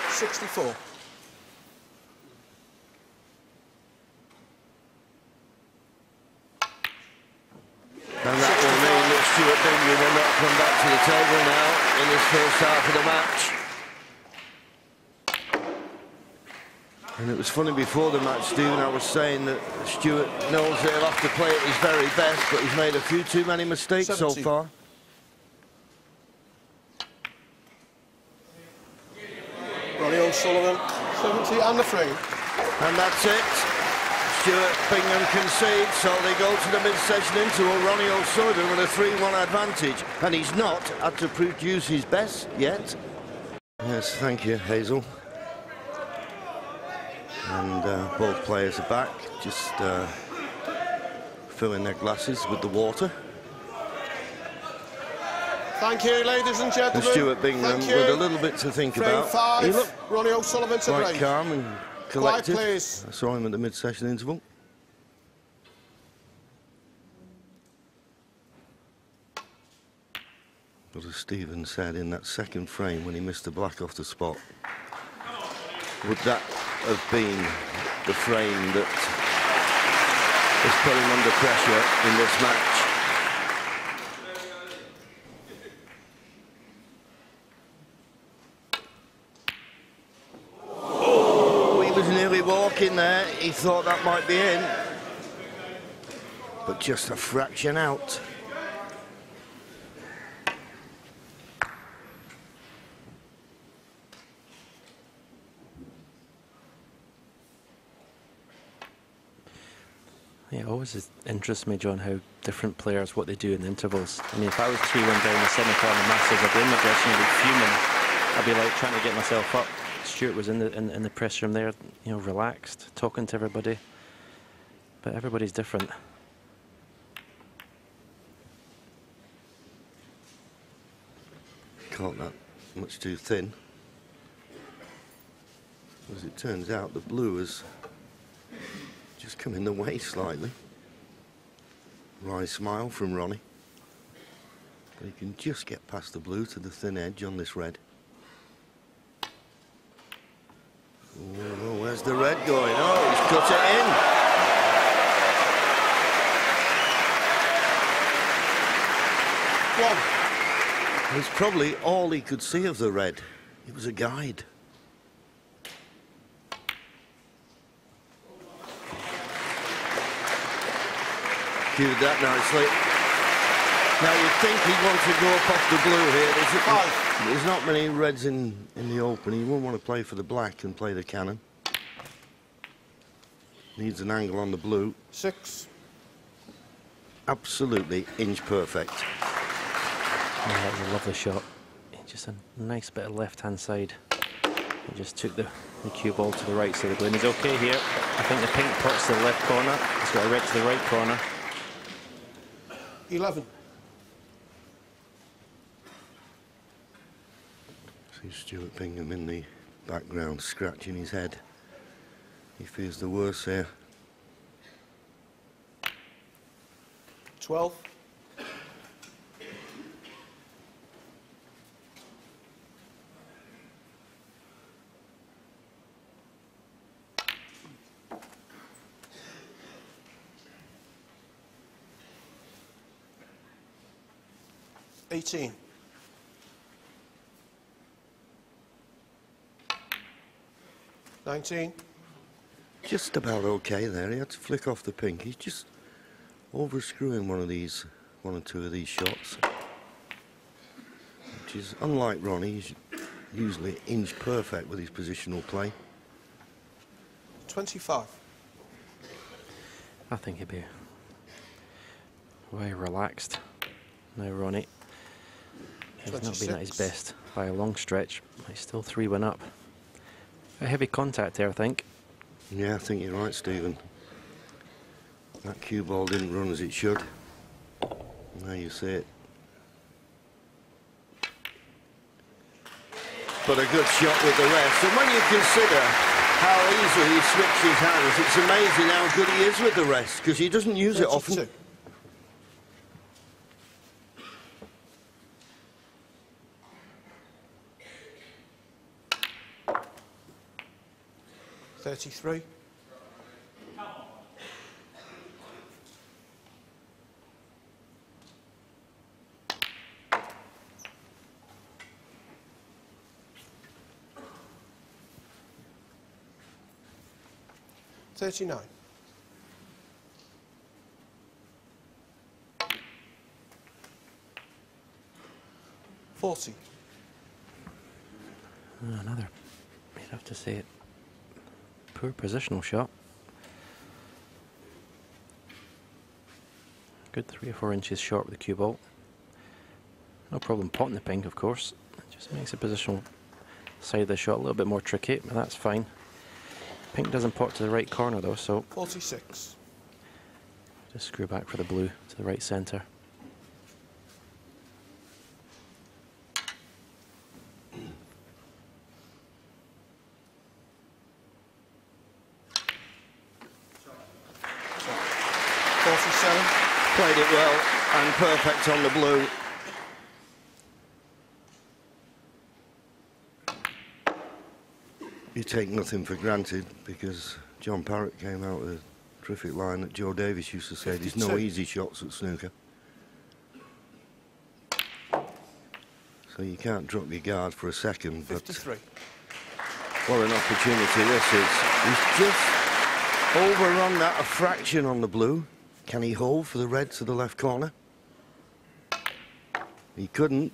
Sixty-four. And that will mean that Stuart Bingham will not come back to the table now in this first half of the match. And it was funny before the match, Stephen, I was saying that Stuart knows that he'll have to play at his very best, but he's made a few too many mistakes so far. Ronnie O'Sullivan. Seventy and the frame. And that's it. Stuart Bingham concedes, so they go to the mid-session interval. Ronnie O'Sullivan with a 3-1 advantage. And he's not had to produce his best yet. Yes, thank you, Hazel. And uh, both players are back, just uh, filling their glasses with the water. Thank you, ladies and gentlemen. And. Stuart Bingham with a little bit to think Frame about. five. He looked Ronnie O'Sullivan to quite break. calm and collected. please. I saw him at the mid-session interval. But as Stephen said in that second frame when he missed the black off the spot, would that have been the frame that has put him under pressure in this match? Oh, he was nearly walking there. He thought that might be in. But just a fraction out. Yeah, it always interests me, John, how different players, what they do in the intervals. I mean, if I was 3 1 down the semi final Masters, I'd be in my dressing room, I'd be fuming. I'd be like trying to get myself up. Stuart was in the, in, in the press room there, you know, relaxed, talking to everybody. But everybody's different. Can't that much too thin. As it turns out, the blue has just come in the way slightly. Wry smile from Ronnie. But he can just get past the blue to the thin edge on this red. Oh, oh where's the red going? Oh, he's cut it in. One. It's probably all he could see of the red. It was a guide. Cued that nicely. Now you'd think he'd want to go up off the blue here. There's, Five. there's not many reds in, in the open. He won't want to play for the black and play the cannon. Needs an angle on the blue. Six. Absolutely inch perfect. Yeah, that was a lovely shot. Just a nice bit of left-hand side. He just took the, the cue ball to the right side of the green. He's okay here. I think the pink pot's to the left corner. He's got a red to the right corner. Eleven. See Stuart Bingham in the background scratching his head. He fears the worst here. Twelve. Eighteen. Nineteen. Just about okay there. He had to flick off the pink. He's just overscrewing one of these, one or two of these shots. Which is unlike Ronnie. He's usually inch perfect with his positional play. Twenty-five. I think he'd be way relaxed now, Ronnie. He's not been at his best by a long stretch. He's still 3 1 up. A heavy contact there, I think. Yeah, I think you're right, Stephen. That cue ball didn't run as it should. Now you see it. But a good shot with the rest. And when you consider how easily he switches hands, it's amazing how good he is with the rest, because he doesn't use it often. Thirty-two. Thirty-three. Thirty-nine. Forty. Another, you'd have to say it. Poor positional shot. Good three or four inches short with the cue ball. No problem potting the pink, of course. It just makes the positional side of the shot a little bit more tricky, but that's fine. Pink doesn't pot to the right corner though, so Forty-six. just screw back for the blue to the right centre. 47. Played it well and perfect on the blue. You take nothing for granted because John Parrott came out with a terrific line that Joe Davis used to say, there's no easy shots at snooker. So you can't drop your guard for a second, but 53. what an opportunity this is. He's just overrun that a fraction on the blue. Can he hold for the red to the left corner? He couldn't,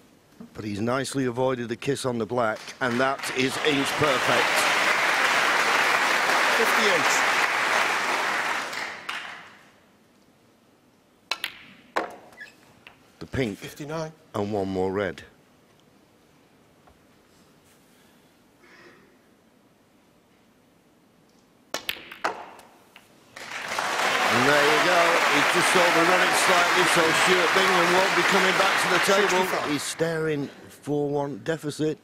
but he's nicely avoided the kiss on the black, and that is inch perfect. 58. The pink 59. and one more red. And there you go. He's just overrun it so Stuart Bingham won't be coming back to the table. 65. He's staring 4-1 deficit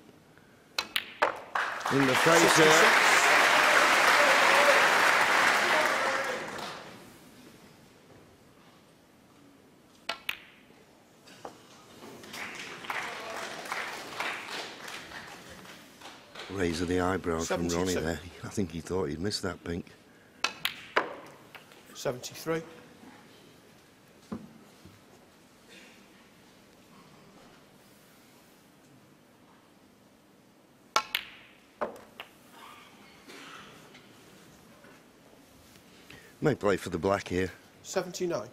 in the face here. Raise of the eyebrows from Ronnie 72. there. I think he thought he'd missed that pink. 73. May play for the black here. 79.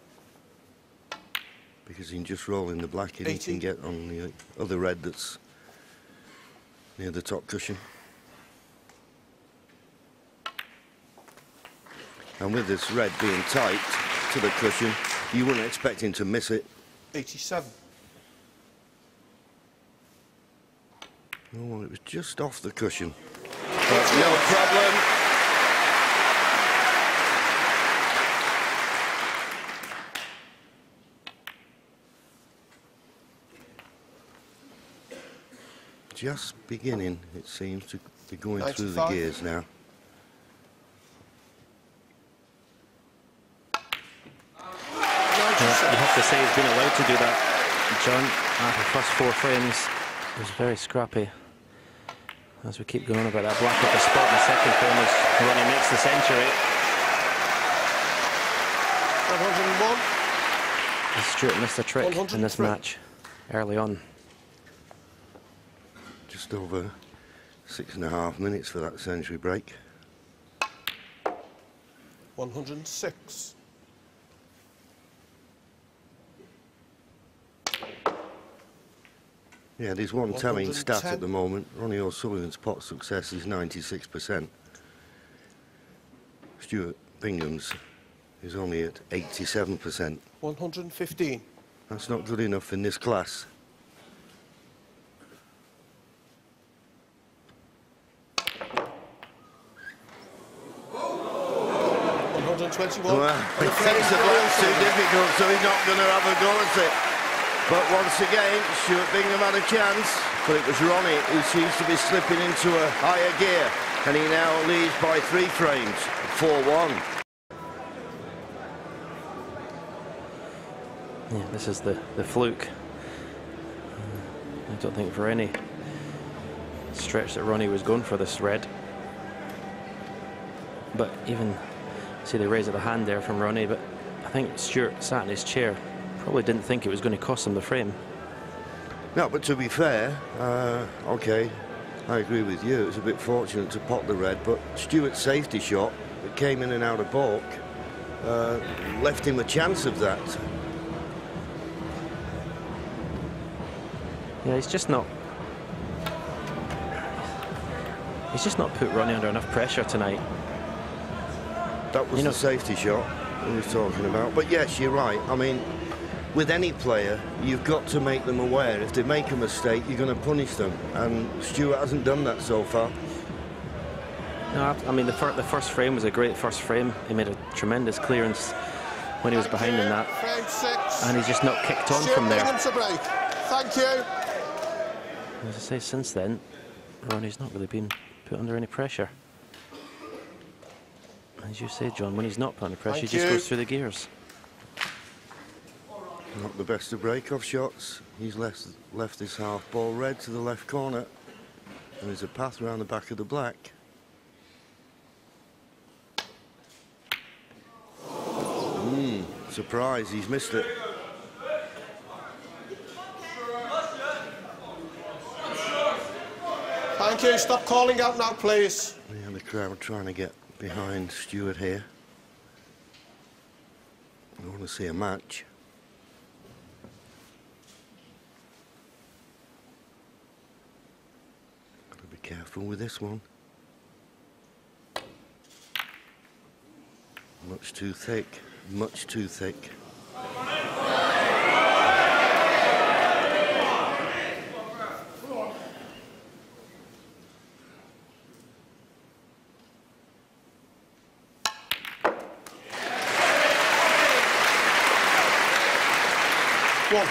because he can just roll in the black and he can get on the other red that's near the top cushion. And with this red being tight to the cushion, you wouldn't expect him to miss it. 87. Oh, it was just off the cushion. But no problem. Just beginning, it seems, to be going through the gears now. Yeah, you have to say he's been allowed to do that, John. After the first four frames, it was very scrappy. As we keep going about that black at the spot in the second frame as Ronnie makes the century. 101. As Stuart missed a trick in this 103. match early on. Just over six and a half minutes for that century break. 106. Yeah, there's one telling stat at the moment. Ronnie O'Sullivan's pot success is 96%. Stuart Bingham's is only at 87%. 115. That's not good enough in this class. One hundred and twenty-one. Well, he thinks the black's too difficult, so he's not going to have a go at it. But once again, Stuart Bingham had a chance, but it was Ronnie who seems to be slipping into a higher gear, and he now leads by three frames, 4-1. Yeah, this is the, the fluke. I don't think for any stretch that Ronnie was going for this red. But even, see the raise of the hand there from Ronnie, but I think Stuart sat in his chair, probably didn't think it was going to cost him the frame. No, but to be fair, uh, okay, I agree with you. It was a bit fortunate to pot the red, but Stuart's safety shot that came in and out of baulk uh, left him a chance of that. Yeah, he's just not. He's just not put Ronnie under enough pressure tonight. That was You know- the safety shot we was talking about. But yes, you're right. I mean, with any player, you've got to make them aware. If they make a mistake, you're going to punish them. And Stuart hasn't done that so far. No, I- I mean the, fir the first frame was a great first frame. He made a tremendous clearance when he was behind in that, Frame six. and he's just not kicked on Stuart from there. Bingham break. Thank you. As I say, since then, Ronnie's not really been put under any pressure. As you say, John, when he's not put under pressure, Thank he just you. goes through the gears. Not the best of break-off shots. He's left, left this half ball red to the left corner. And there's a path around the back of the black. Hmm, surprise, he's missed it. Thank you. Stop calling out now, please. Yeah, the crowd trying to get behind Stuart here. I want to see a match. Got to be careful with this one. Much too thick, much too thick. One.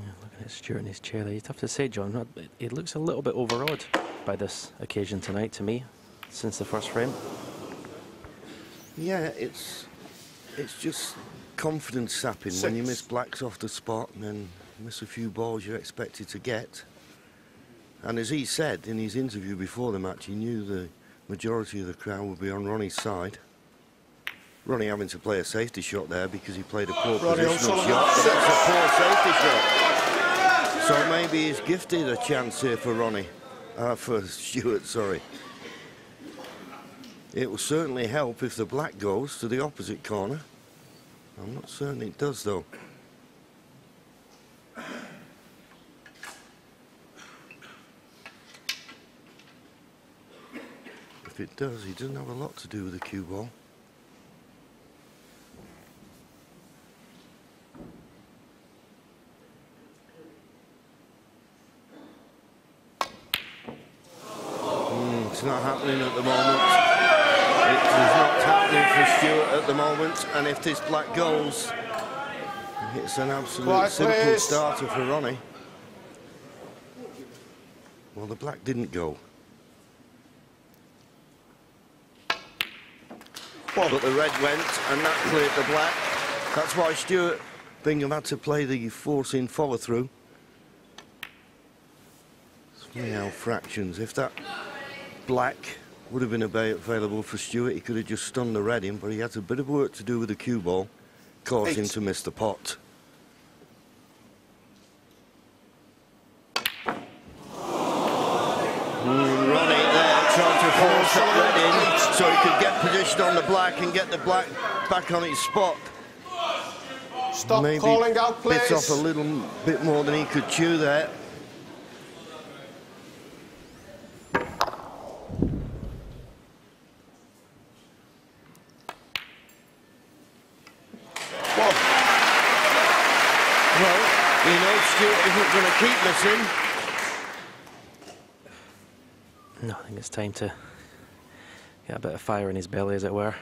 Yeah, looking in his chair there, you'd have to say, John, not- he looks a little bit overawed by this occasion tonight to me, since the first frame. Yeah, it's it's just confidence sapping when you miss blacks off the spot and then miss a few balls you're expected to get. And as he said in his interview before the match, he knew the majority of the crowd would be on Ronnie's side. Ronnie having to play a safety shot there because he played a poor Ronnie positional O'Sullivan. shot, but it's a poor safety shot. So maybe he's gifted a chance here for Ronnie, uh, for Stuart, sorry. It will certainly help if the black goes to the opposite corner. I'm not certain it does, though. If it does, he doesn't have a lot to do with the cue ball. Mm, it's not happening at the moment. It is not happening for Stuart at the moment, and if this black goes, it's an absolute Quiet, simple please. starter for Ronnie. Well, the black didn't go, but the red went, and that cleared the black. That's why Stuart Bingham had to play the forcing follow-through. Out fractions. If that black would have been available for Stuart, he could have just stunned the red in, but he had a bit of work to do with the cue ball, caused him Eight. to miss the pot. Ronnie there trying to force that red in so he could get position on the black and get the black back on its spot. Stop Maybe calling out, please. bit off a little bit more than he could chew there. One. Well, he knows Stuart isn't going to keep missing. No, I think it's time to get a bit of fire in his belly, as it were.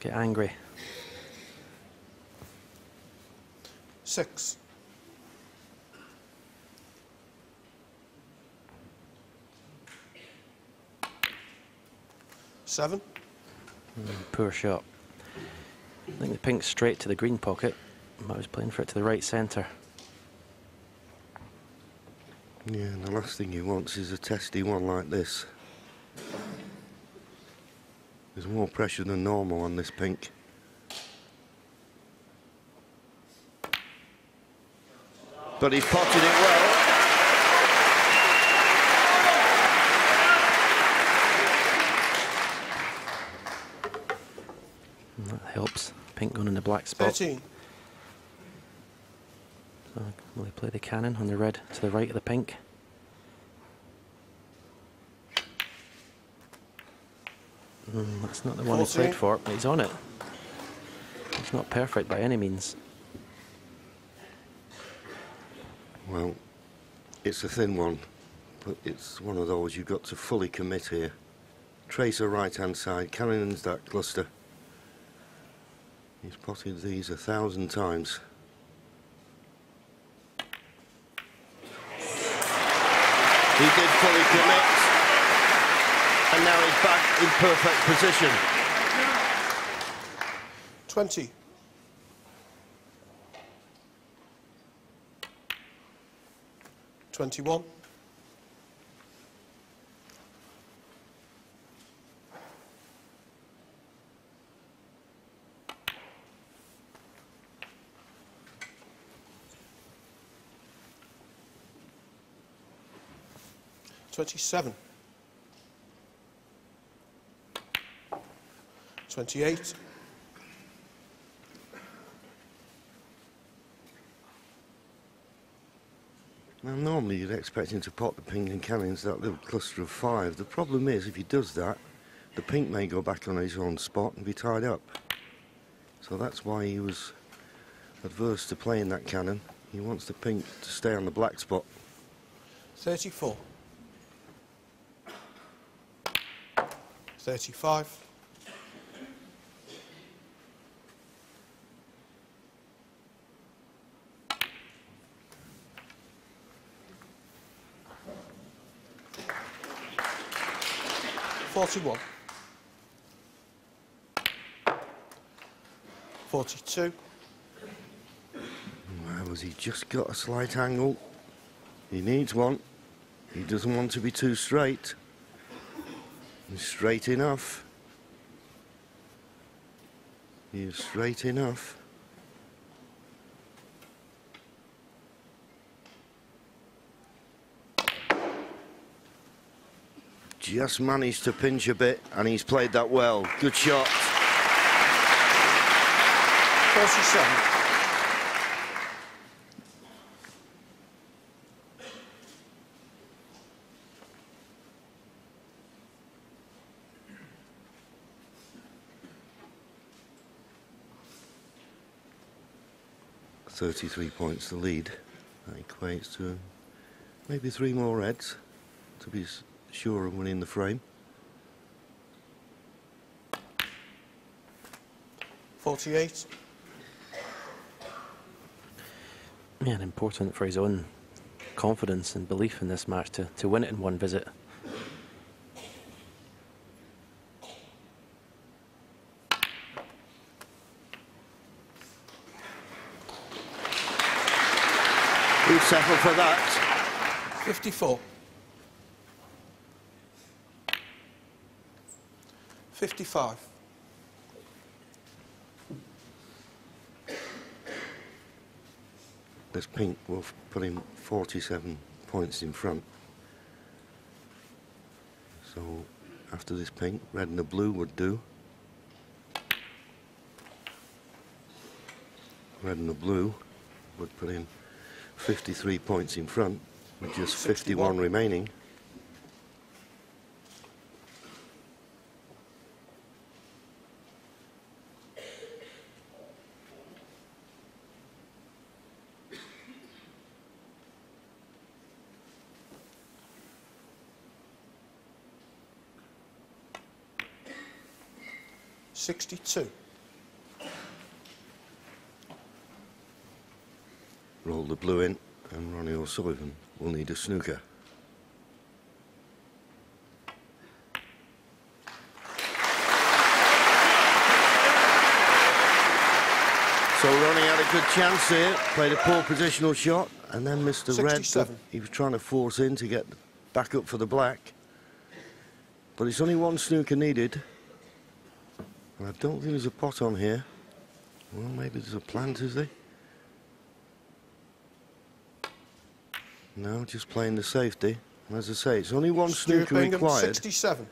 Get angry. Six. Seven. Mm, poor shot. I think the pink's straight to the green pocket. I was playing for it to the right centre. Yeah, and the last thing he wants is a testy one like this. There's more pressure than normal on this pink. But he potted it well. And that helps. Pink going in the black spot. Thirteen. So will he play the cannon on the red to the right of the pink? Mm, that's not the one he played for, but he's on it. It's not perfect by any means. Well, it's a thin one, but it's one of those you've got to fully commit here. Tracer right hand side, Cannon's that cluster. He's potted these a thousand times. He did fully commit. And now he's back in perfect position. 20. Twenty-one. Twenty-seven. Twenty-eight. Now, normally you'd expect him to pop the pink and cannons, that little cluster of five. The problem is, if he does that, the pink may go back on his own spot and be tied up. So that's why he was adverse to playing that cannon. He wants the pink to stay on the black spot. 34. 35. Forty-one. Forty-two. Well, has he just got a slight angle? He needs one. He doesn't want to be too straight. Straight enough. Is straight enough. Just managed to pinch a bit, and he's played that well. Good shot. Forty-seven. Thirty-three points the lead. That equates to maybe three more reds to be sure of winning the frame. Forty-eight. Yeah, and important for his own confidence and belief in this match to, to win it in one visit. Settle for that. 54. 55. This pink will put him 47 points in front. So after this pink, red and the blue would do. Red and the blue would put him 53 points in front with just 51 remaining. Roll the blue in, and Ronnie O'Sullivan will need a snooker. So Ronnie had a good chance here, played a poor positional shot, and then Mr. Red, 67. he was trying to force in to get back up for the black. But it's only one snooker needed. And I don't think there's a pot on here. Well, maybe there's a plant, is there? No, just playing the safety. As I say, it's only one Stuart snooker Bingham, required. 67.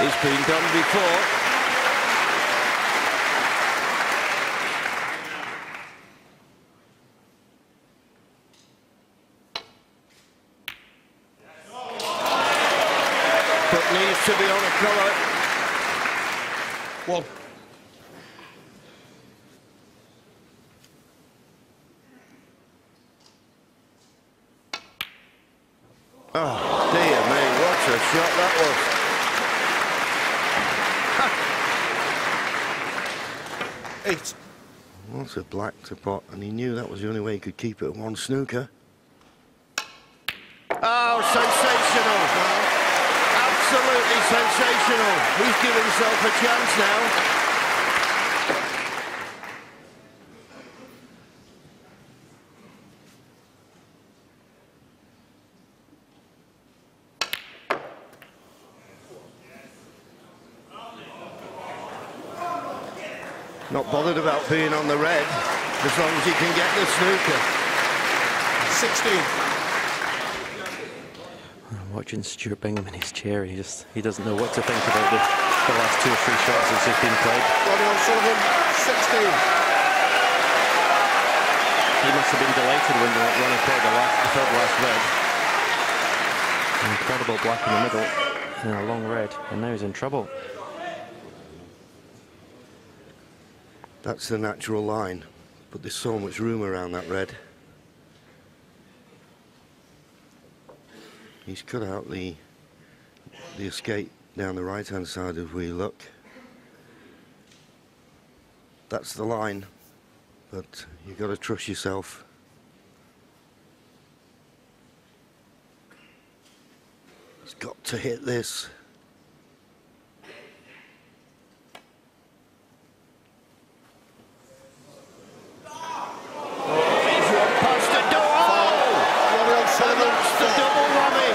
It's been done before. But needs to be on a colour. One. Oh, dear me, what a shot that was. Eight. A black to pot, and he knew that was the only way he could keep it one snooker. Oh, sensational. Absolutely sensational. He's given himself a chance now. Not bothered about being on the red, as long as he can get the snooker. 16. I'm watching Stuart Bingham in his chair. He just he doesn't know what to think about the, the last two or three shots that's just been played. Ronnie O'Sullivan, 16. He must have been delighted when Ronnie played the last, the third last red. An incredible black in the middle and a long red, and now he's in trouble. That's the natural line, but there's so much room around that red. He's cut out the the escape down the right hand side if we look. That's the line, but you've got to trust yourself. He's got to hit this. He's run past the door. Oh! Ronnie And O'Sullivan, that's the double whammy.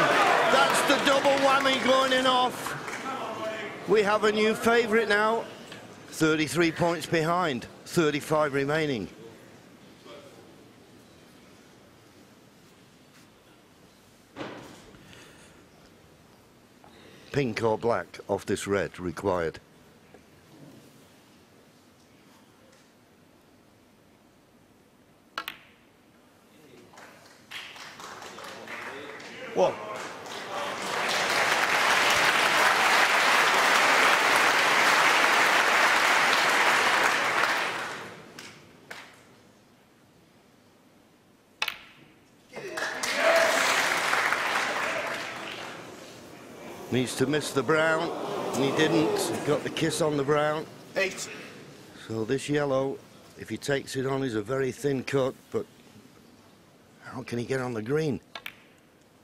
That's the double whammy going in off. We have a new favourite now. 33 points behind, 35 remaining. Pink or black off this red required. one. To miss the brown, and he didn't. He got the kiss on the brown. Eight. So this yellow, if he takes it on, is a very thin cut, but how can he get on the green?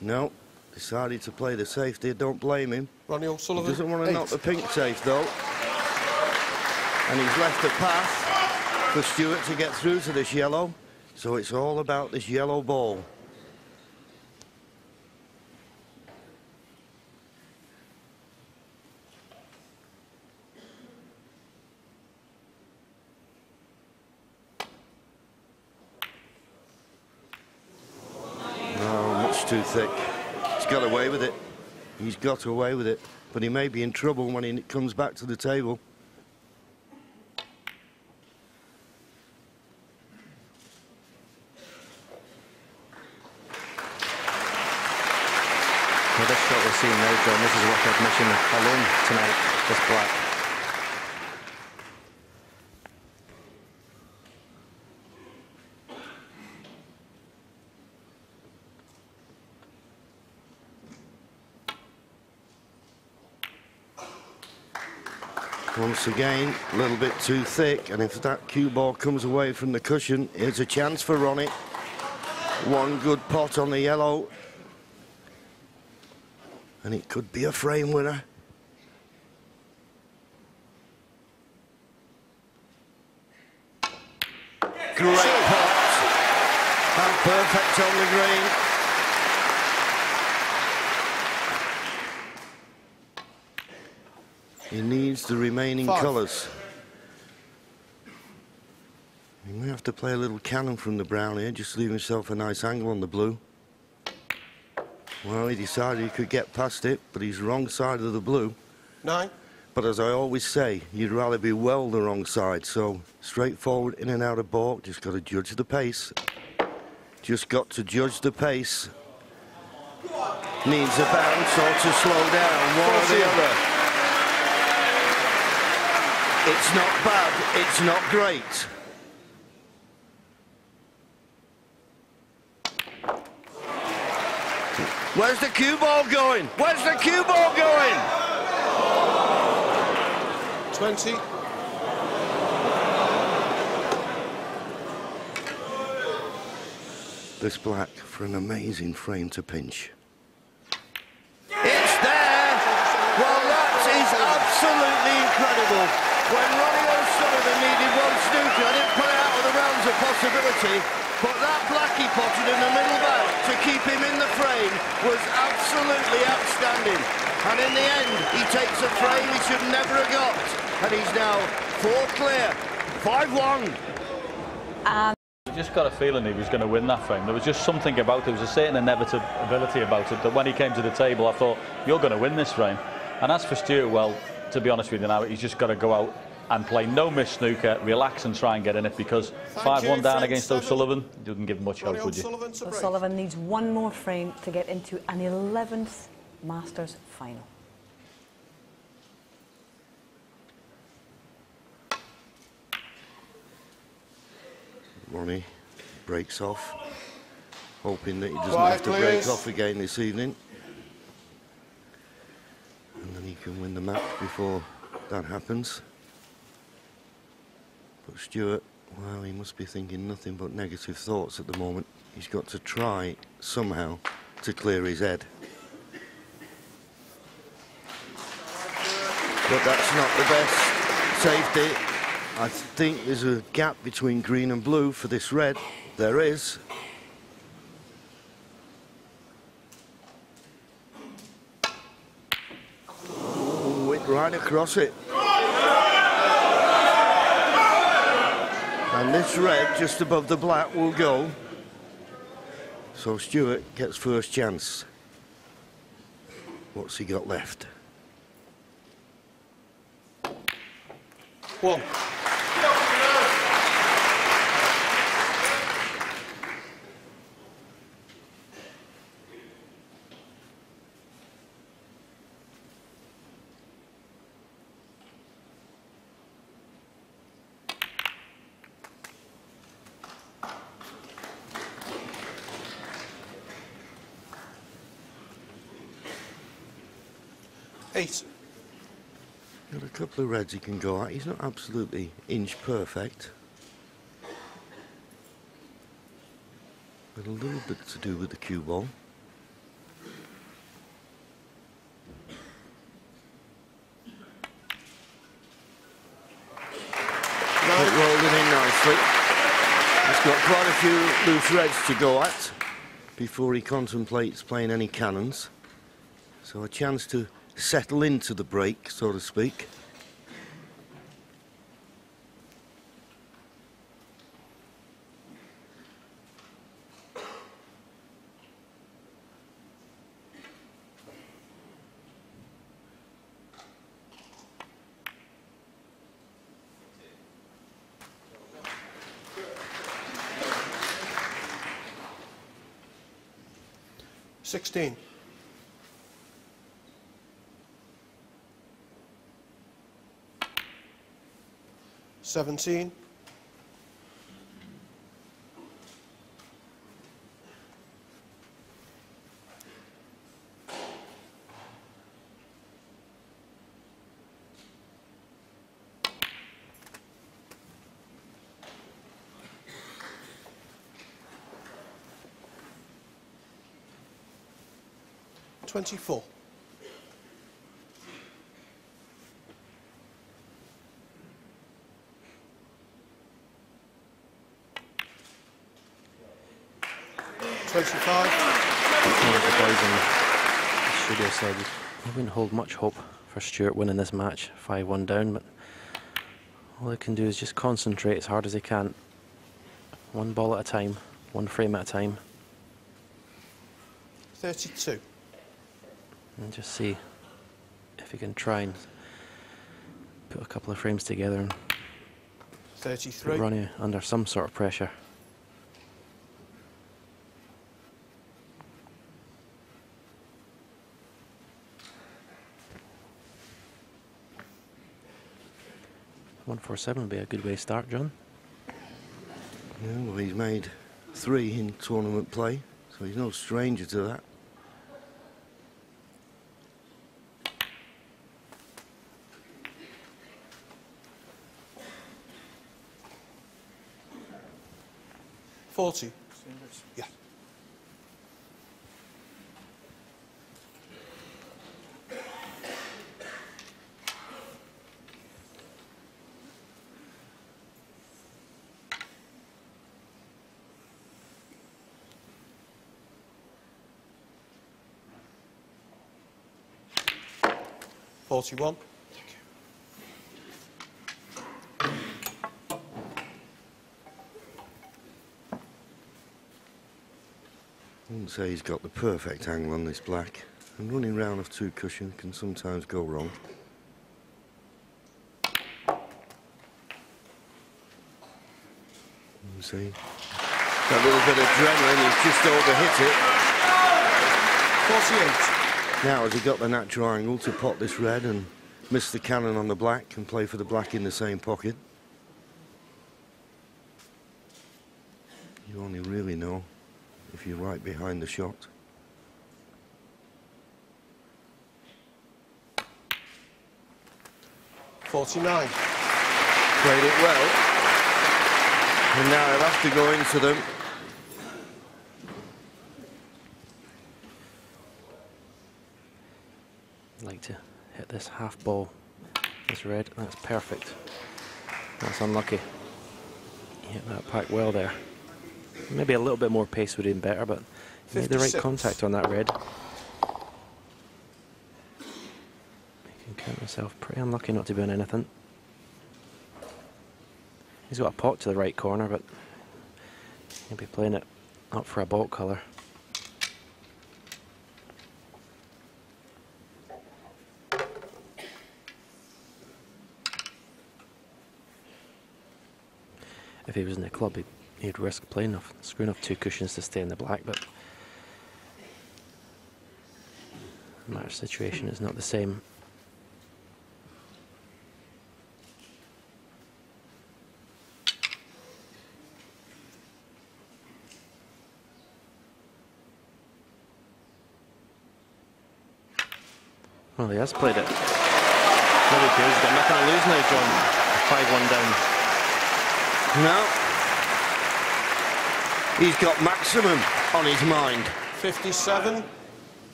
No, decided to play the safety. Don't blame him. Ronnie He O'Sullivan, doesn't want to eight. knock the pink safe though. And he's left a path for Stuart to get through to this yellow. So it's all about this yellow ball. No, much too thick. He's got away with it. He's got away with it. But he may be in trouble when he comes back to the table. Well, this shot we're now, John, this is alone tonight, this black. Once again, a little bit too thick. And if that cue ball comes away from the cushion, here's a chance for Ronnie. One good pot on the yellow. And it could be a frame winner. Great pot. And perfect on the green. He needs the remaining Five. colours. He may have to play a little cannon from the brown here, just leave himself a nice angle on the blue. Well, he decided he could get past it, but he's wrong side of the blue. Nine. But as I always say, you'd rather be well the wrong side. So straightforward in and out of baulk, just got to judge the pace. Just got to judge the pace. Needs a bounce or to slow down, one or the other. It's not bad, it's not great. Where's the cue ball going? Where's the cue ball going? 20. This black for an amazing frame to pinch. Unbelievable. When Ronnie O'Sullivan needed one snooker, I didn't put it out of the realms of possibility, but that Blackie potted in the middle back to keep him in the frame was absolutely outstanding. And in the end, he takes a frame he should never have got. And he's now four clear, 5-1. Um, just got a feeling he was going to win that frame. There was just something about it. There was a certain inevitability about it that when he came to the table, I thought, you're going to win this frame. And as for Stuart, well, to be honest with you now, he's just got to go out and play no miss snooker, relax and try and get in it because 5-1 down against Seven. O'Sullivan doesn't give much Ronnie hope, would you? O'Sullivan. O'Sullivan needs one more frame to get into an 11th Masters final. Ronnie breaks off, hoping that he doesn't Quiet, have to break off again this evening. He can win the match before that happens. But Stuart, well, he must be thinking nothing but negative thoughts at the moment. He's got to try somehow to clear his head. But that's not the best safety. I think there's a gap between green and blue for this red. There is. Right across it. And this red just above the black will go. So Stuart gets first chance. What's he got left? One. Couple of reds he can go at. He's not absolutely inch perfect. But a little bit to do with the cue ball. It rolled it in nicely. He's got quite a few loose reds to go at before he contemplates playing any cannons. So a chance to settle into the break, so to speak. Sixteen. Seventeen. Twenty-four. Twenty-five. One the boys in the studio said he wouldn't hold much hope for Stuart winning this match, 5-1 down, but all he can do is just concentrate as hard as he can. One ball at a time, one frame at a time, Thirty-two. And just see if he can try and put a couple of frames together and put Thirty-three. Ronnie under some sort of pressure. One four seven would be a good way to start, John. Yeah, well, he's made three in tournament play, so he's no stranger to that. 40. Yeah. Forty-one. Wouldn't say he's got the perfect angle on this black. And running round off two cushion can sometimes go wrong. You see, that little bit of adrenaline, he's just overhit it. 48. Now has he got the natural angle to pot this red and miss the cannon on the black and play for the black in the same pocket? You only really know if you're right behind the shot. Forty-nine. Played it well. And now I'll have to go into them. like to hit this half ball. This red, that's perfect. That's unlucky. Hit that pack well there. Maybe a little bit more pace would have been better, but he made the right contact on that red. Can count himself pretty unlucky not to be on anything. He's got a pot to the right corner, but he'll be playing it up for a baulk colour. If he was in the club, he'd, he'd risk playing off, screwing off two cushions to stay in the black, but the match situation is not the same. Well, he has played it. Really good. He's got nothing to lose now, John. 5-1 down. No. He's got maximum on his mind. 57.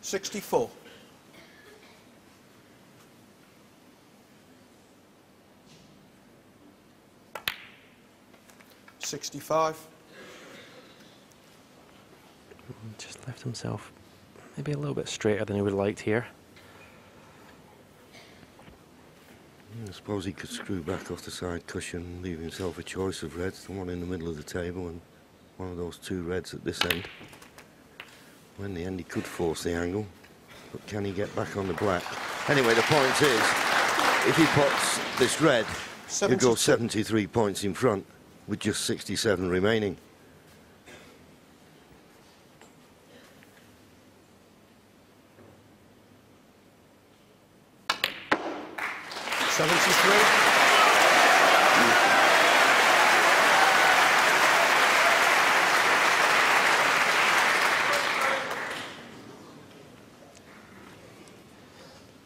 Sixty-four. Sixty-five. Just left himself maybe a little bit straighter than he would have liked here. Hmm, I suppose he could screw back off the side cushion and leave himself a choice of reds, the one in the middle of the table and one of those two reds at this end. When in the end he could force the angle, but can he get back on the black? Anyway, the point is, if he pots this red, he'll go 73 points in front with just 67 remaining. Seventy-three.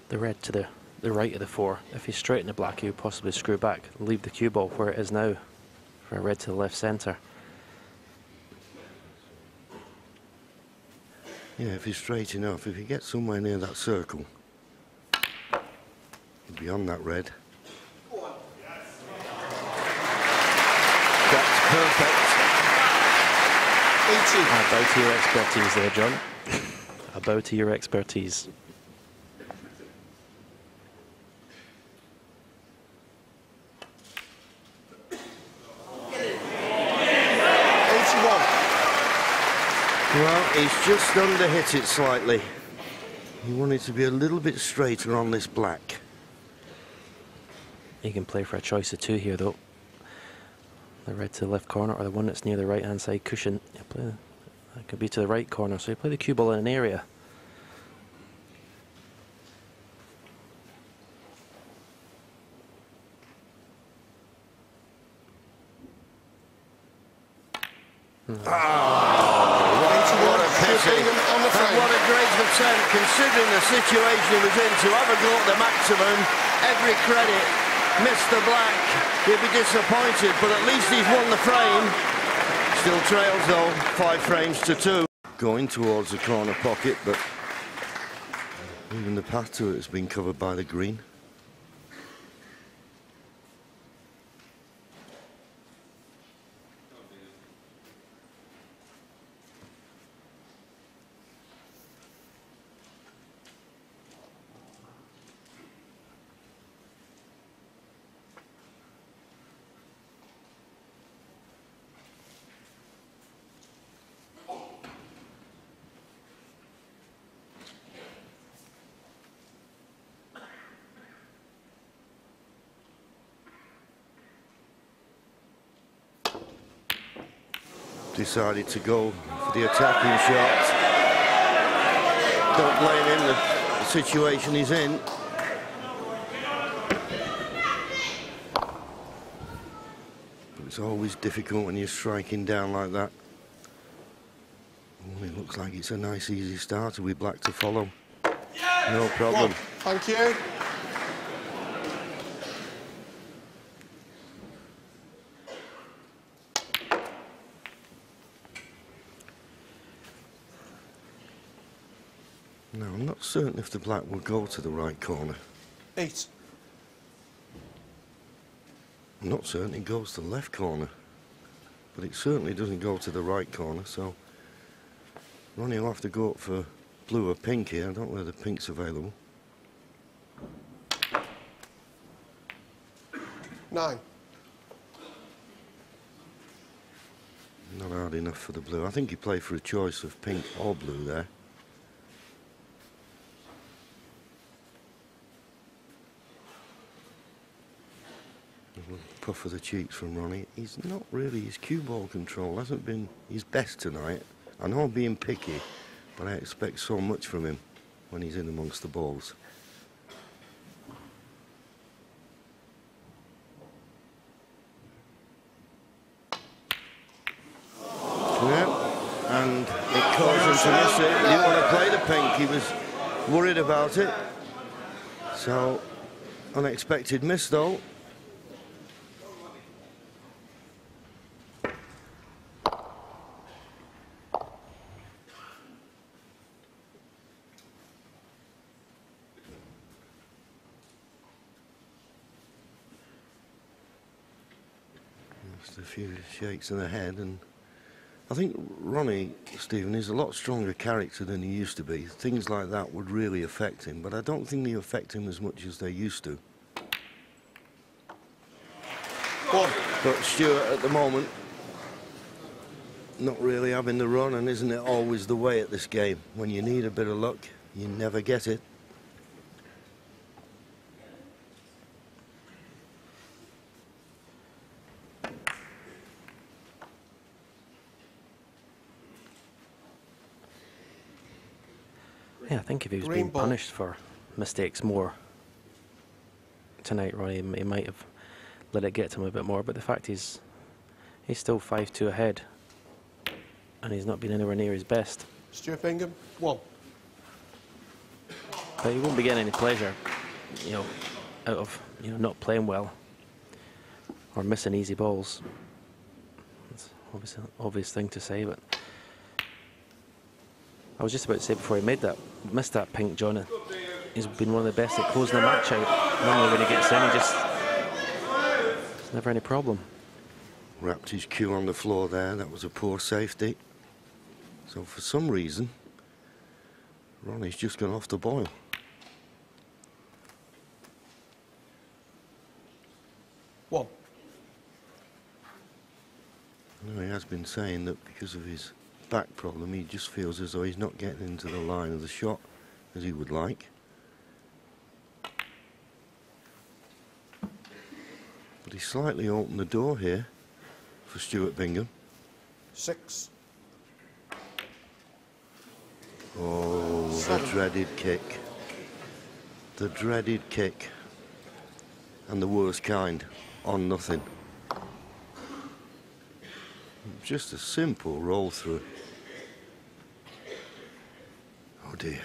The red to the, the right of the four. If he's straight in the black, he would possibly screw back leave the cue ball where it is now for a red to the left centre. Yeah, if he's straight enough, if he gets somewhere near that circle, beyond that red. That's perfect. Eighty. I bow to your expertise there, John. I bow to your expertise. Eighty-one. Well, he's just under hit it slightly. He wanted to be a little bit straighter on this black. He can play for a choice of two here, though. The red to the left corner, or the one that's near the right-hand side cushion. Play that could be to the right corner, so you play the cue ball in an area. Eighty-one. Pity. Should bring them on the And frame. what a great attempt, considering the situation he was in, to have a go at the maximum. Every credit. Mr. black. He'll be disappointed, but at least he's won the frame. Still trails though, five frames to two. Going towards the corner pocket, but Even the path to it has been covered by the green. Decided to go for the attacking shot. Don't blame him, the, the situation he's in. But it's always difficult when you're striking down like that. Oh, it looks like it's a nice easy starter with black to follow. No problem. Thank you. No, I'm not certain if the black will go to the right corner. Eight. I'm not certain it goes to the left corner. But it certainly doesn't go to the right corner, so Ronnie will have to go up for blue or pink here. I don't know whether pink's available. Nine. Not hard enough for the blue. I think he played for a choice of pink or blue there. Little Puff of the cheeks from Ronnie. He's not really, his cue ball control hasn't been his best tonight. I know I'm being picky, but I expect so much from him when he's in amongst the balls. Yeah, and it caused him to miss it. He didn't want to play the pink. He was worried about it. So, unexpected miss though. Just a few shakes of the head and I think Ronnie, Stephen, is a lot stronger character than he used to be. Things like that would really affect him, but I don't think they affect him as much as they used to. But Stuart, at the moment, not really having the run, and isn't it always the way at this game? When you need a bit of luck, you never get it. Think if he was Green being punished for mistakes more tonight, Ronnie, he might have let it get to him a bit more. But the fact is, he's still 5-2 ahead, and he's not been anywhere near his best. Stuart Bingham. One. But he won't be getting any pleasure, you know, out of you know not playing well or missing easy balls. It's obvious obvious thing to say, but I was just about to say before he made that missed that pink, John. He's been one of the best at closing the match out. Normally when he gets in, he just it's never any problem. Wrapped his cue on the floor there. That was a poor safety. So for some reason, Ronnie's just gone off the boil. One. No, he has been saying that because of his back problem, he just feels as though he's not getting into the line of the shot as he would like. But he slightly opened the door here for Stuart Bingham. Six. Oh, the dreaded kick. The dreaded kick. And the worst kind, on nothing. Just a simple roll through. Oh dear.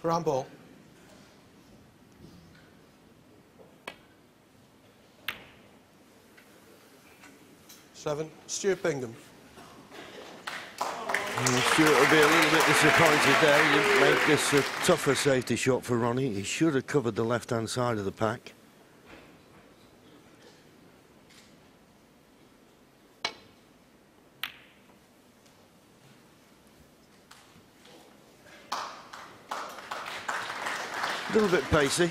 Ground ball. Seven. Stuart Bingham. And Stuart will be a little bit disappointed there. He didn't make this a tougher safety shot for Ronnie. He should have covered the left-hand side of the pack. A little bit pacey.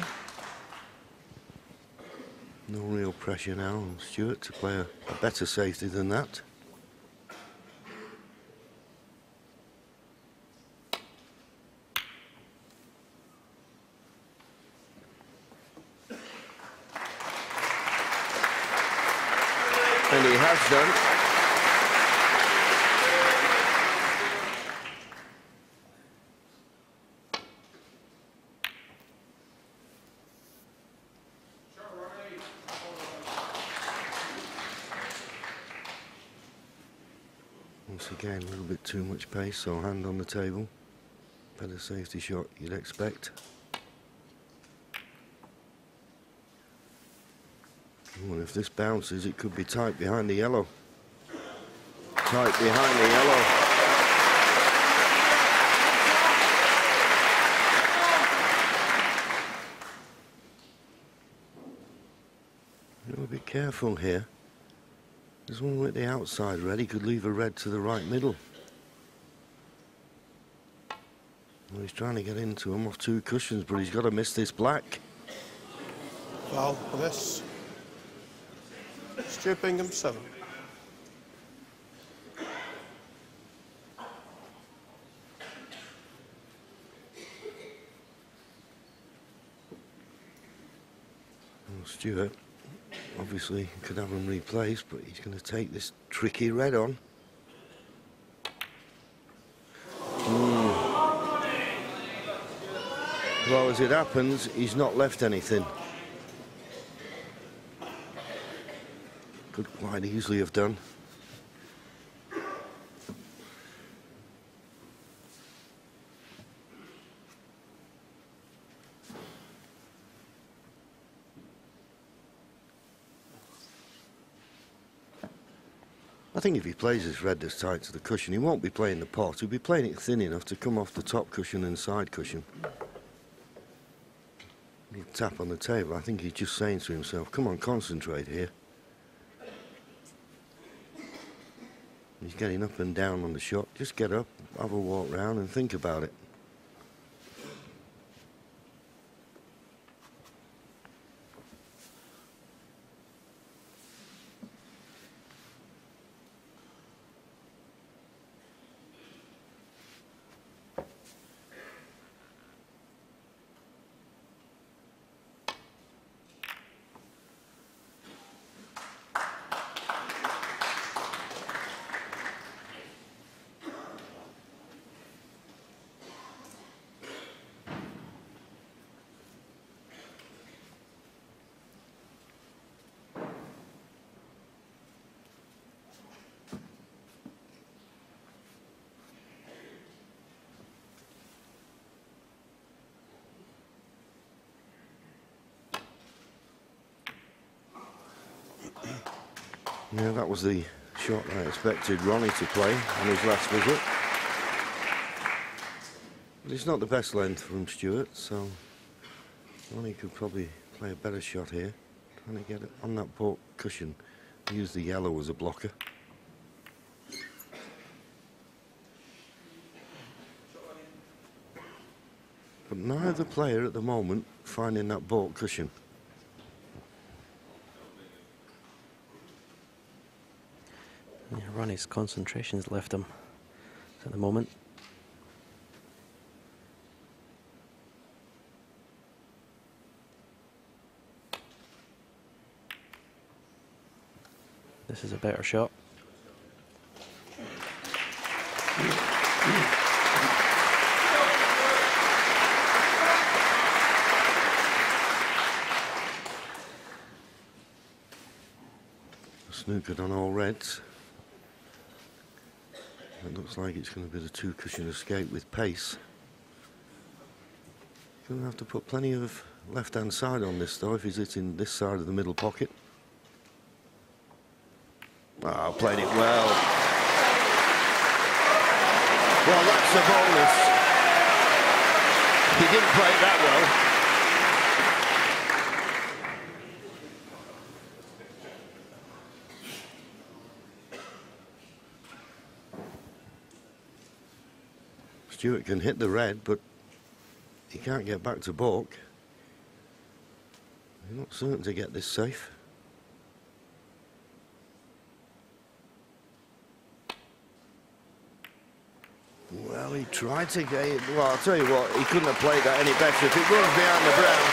No real pressure now on Stuart to play a, a better safety than that. And he has done. Once again, a little bit too much pace, so hand on the table. Better safety shot you'd expect. Well, if this bounces, it could be tight behind the yellow. Tight behind the yellow. Careful here. There's one with the outside red. He could leave a red to the right middle. Well, he's trying to get into him off two cushions, but he's got to miss this black. Foul for this. Stuart Bingham, seven. Well, Stuart obviously could have him replaced, but he's going to take this tricky red on. Well, as it happens, he's not left anything. Could quite easily have done. I think if he plays this red this tight to the cushion, he won't be playing the pot. He'll be playing it thin enough to come off the top cushion and side cushion. Tap on the table. I think he's just saying to himself, come on, concentrate here. He's getting up and down on the shot. Just get up, have a walk round and think about it. Yeah, that was the shot I expected Ronnie to play on his last visit. But it's not the best length from Stuart, so Ronnie could probably play a better shot here. Trying to get it on that baulk cushion. Use the yellow as a blocker. But neither player at the moment finding that baulk cushion. Yeah, Ronnie's concentration's left him at the moment. This is a better shot. Snookered on all reds. Like it's going to be the two cushion escape with pace. Going to have to put plenty of left hand side on this though if he's hitting this side of the middle pocket. Oh, played it well. Well, that's a bonus. He didn't play it that well. Stuart can hit the red, but he can't get back to baulk. He's not certain to get this safe. Well, he tried to get it. Well, I'll tell you what, he couldn't have played that any better. If it runs behind the brown,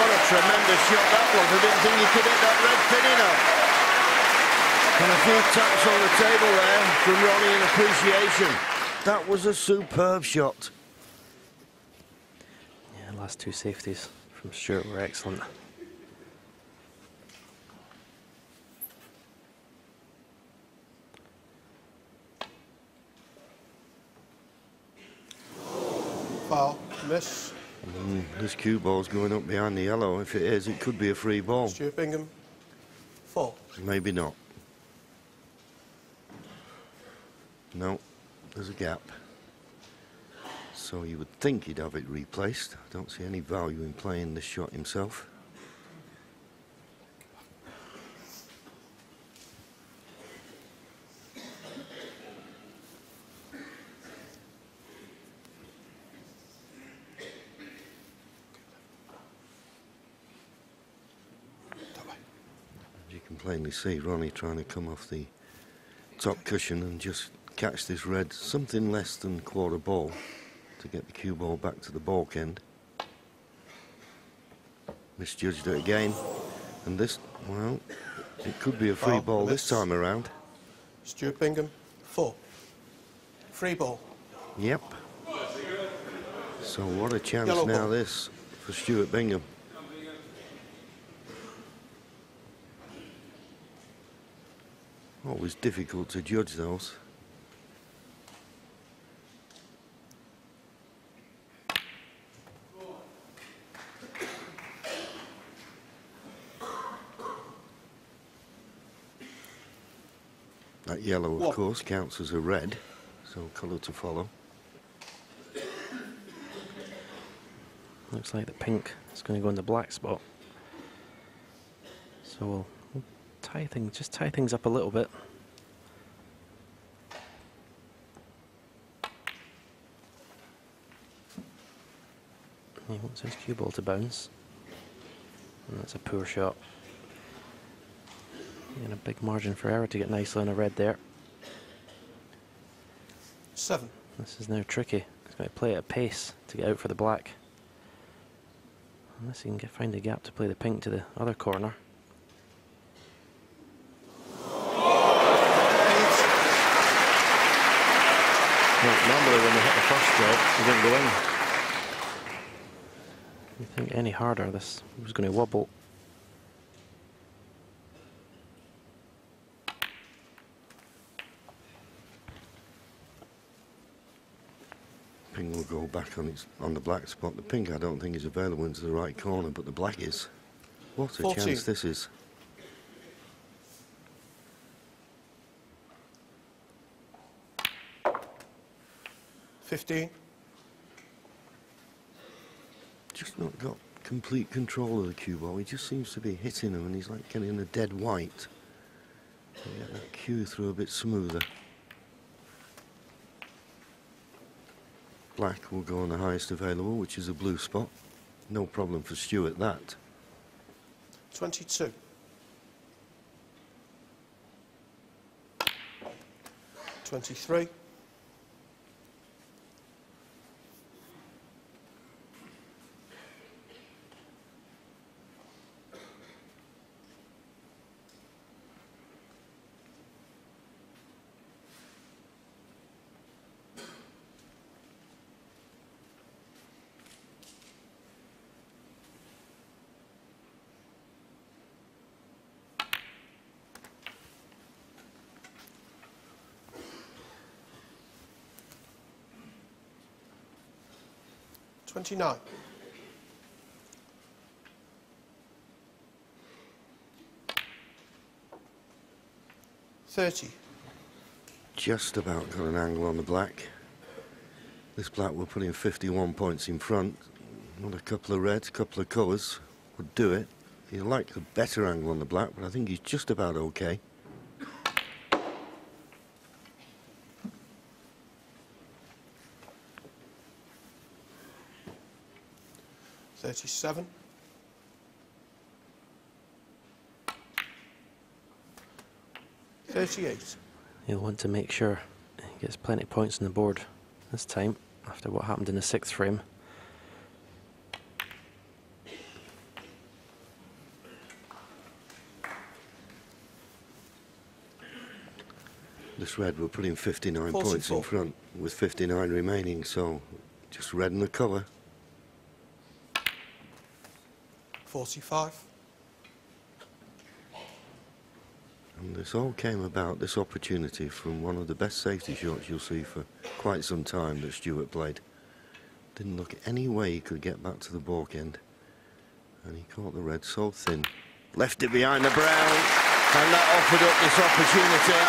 what a tremendous shot that was. I didn't think he could hit that red thin enough. And a few taps on the table there from Ronnie in appreciation. That was a superb shot. Yeah, last two safeties from Stuart were excellent. Foul. Miss. Mm, this cue ball's going up behind the yellow. If it is, it could be a free ball. Stuart Bingham. Four. Maybe not. No, there's a gap. So you would think he'd have it replaced. I don't see any value in playing this shot himself. As you can plainly see, Ronnie trying to come off the top cushion and just catch this red something less than quarter ball to get the cue ball back to the balk end. Misjudged it again. And this, well, it could be a free ball this time around. Stuart Bingham. Four. Free ball. Yep. So what a chance Yellow now ball. this for Stuart Bingham. Always difficult to judge those. Yellow, of What? course, counts as a red, so colour to follow. Looks like the pink is going to go in the black spot. So we'll, we'll tie things, just tie things up a little bit. He wants his cue ball to bounce. And that's a poor shot. And a big margin for error to get nicely on a red there. Seven. This is now tricky. He's going to play at pace to get out for the black. Unless he can get, find a gap to play the pink to the other corner. Eight. Well, normally when they hit the first shot, he didn't go in. You think any harder, this was going to wobble. Pink will go back on its on the black spot. The pink I don't think is available into the right corner, but the black is. What a 14. chance this is. Fifteen. Just not got complete control of the cue ball. He just seems to be hitting them and he's like getting a dead white. Get that cue through a bit smoother. Black will go on the highest available, which is a blue spot. No problem for Stuart that. Twenty-two. Twenty-three. 30. Just about got an angle on the black. This black will put in 51 points in front. Not a couple of reds, a couple of colours would do it. He'd like a better angle on the black, but I think he's just about okay. seven. Thirty-eight. He'll want to make sure he gets plenty of points on the board this time after what happened in the sixth frame. This red will put him 59 points in front with 59 remaining, so just red in the colour. 45. And this all came about, this opportunity, from one of the best safety shots you'll see for quite some time that Stuart played. Didn't look any way he could get back to the balk end. And he caught the red so thin. Left it behind the brown, and that offered up this opportunity.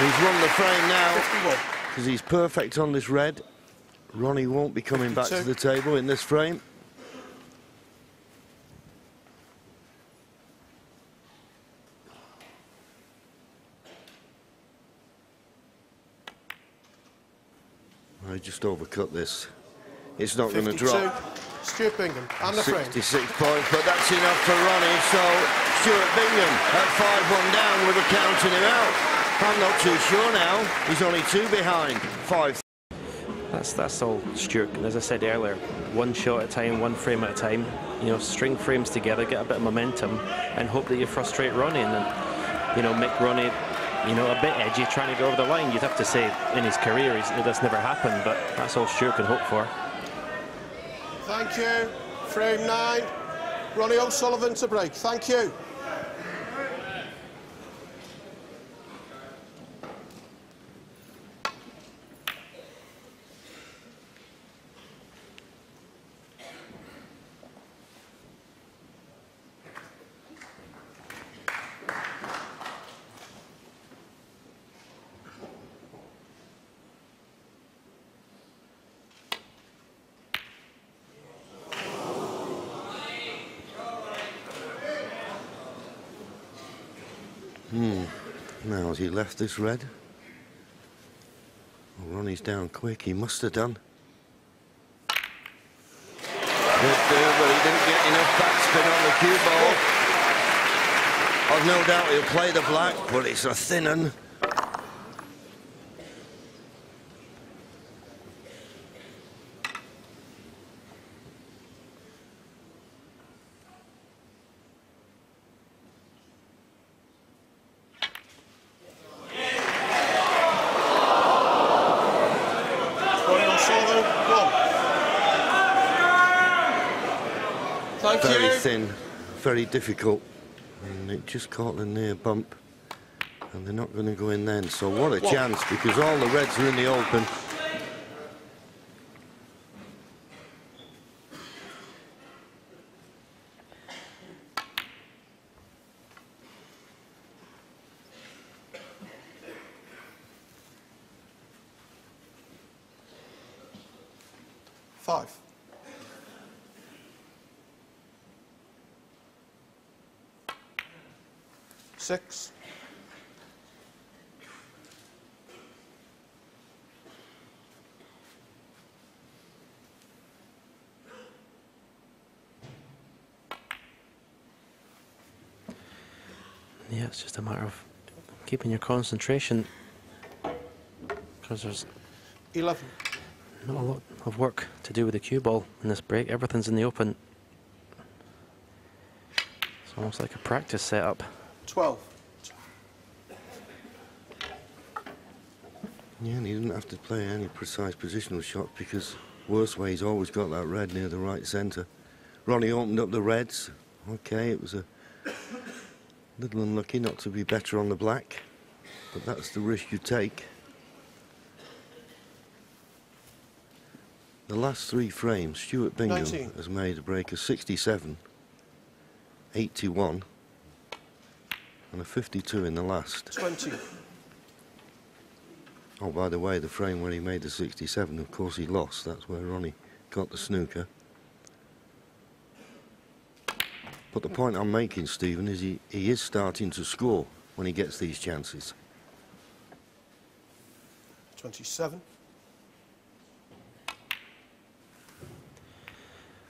He's won the frame now, because he's perfect on this red. Ronnie won't be coming back to the table in this frame. Just overcut this. It's not going to drop. Fifty-two. Stuart Bingham. And the frame. 66 points, but that's enough for Ronnie. So Stuart Bingham at 5-1 down with a counting him out. I'm not too sure now. He's only two behind. Five. That's that's all Stuart. As I said earlier, one shot at a time, one frame at a time. You know, string frames together, get a bit of momentum, and hope that you frustrate Ronnie, and then you know make Ronnie, you know, a bit edgy trying to go over the line. You'd have to say in his career, that's never happened, but that's all Stuart can hope for. Thank you. Frame nine. Ronnie O'Sullivan to break. Thank you. Now, has he left this red? Oh, Ronnie's down quick. He must have done. Do, but he didn't get enough backspin on the cue ball. I've no doubt he'll play the black, but it's a thin un. Ronnie O'Sullivan. One. Thank Very you. thin, very difficult. And it just caught the near bump. And they're not going to go in then. So what a chance, because all the reds are in the open. Five. Six. Yeah, it's just a matter of keeping your concentration because there's Eleven. not a lot of work to do with the cue ball in this break. Everything's in the open. It's almost like a practice setup. Twelve. Yeah, and he didn't have to play any precise positional shot because worst way he's always got that red near the right centre. Ronnie opened up the reds. Okay, it was a little unlucky not to be better on the black, but that's the risk you take. The last three frames, Stuart Bingham 19. has made a break of 67, 81, and a 52 in the last. 20. Oh, by the way, the frame where he made the 67, of course he lost. That's where Ronnie got the snooker. But the point I'm making, Stephen, is he, he is starting to score when he gets these chances. 27.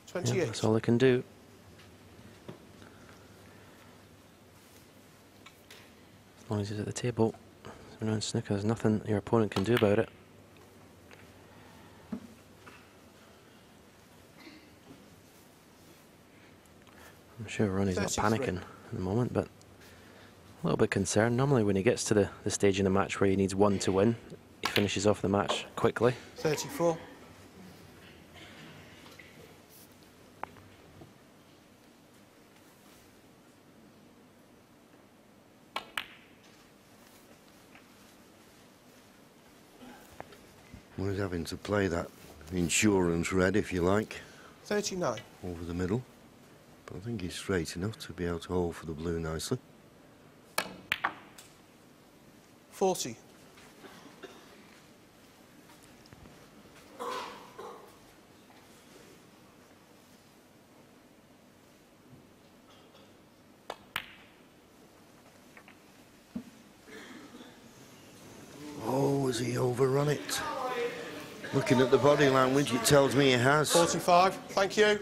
Yeah, 28. that's all they can do. As long as he's at the table, we're snooker, there's nothing your opponent can do about it. Sure Ronnie's not panicking at the moment, but a little bit concerned. Normally when he gets to the, the stage in a match where he needs one to win, he finishes off the match quickly. 34. Well, he's having to play that insurance red, if you like, 39. over the middle. But I think he's straight enough to be able to hold for the blue nicely. 40. Oh, has he overrun it? Looking at the body language, it tells me he has. 45. Thank you.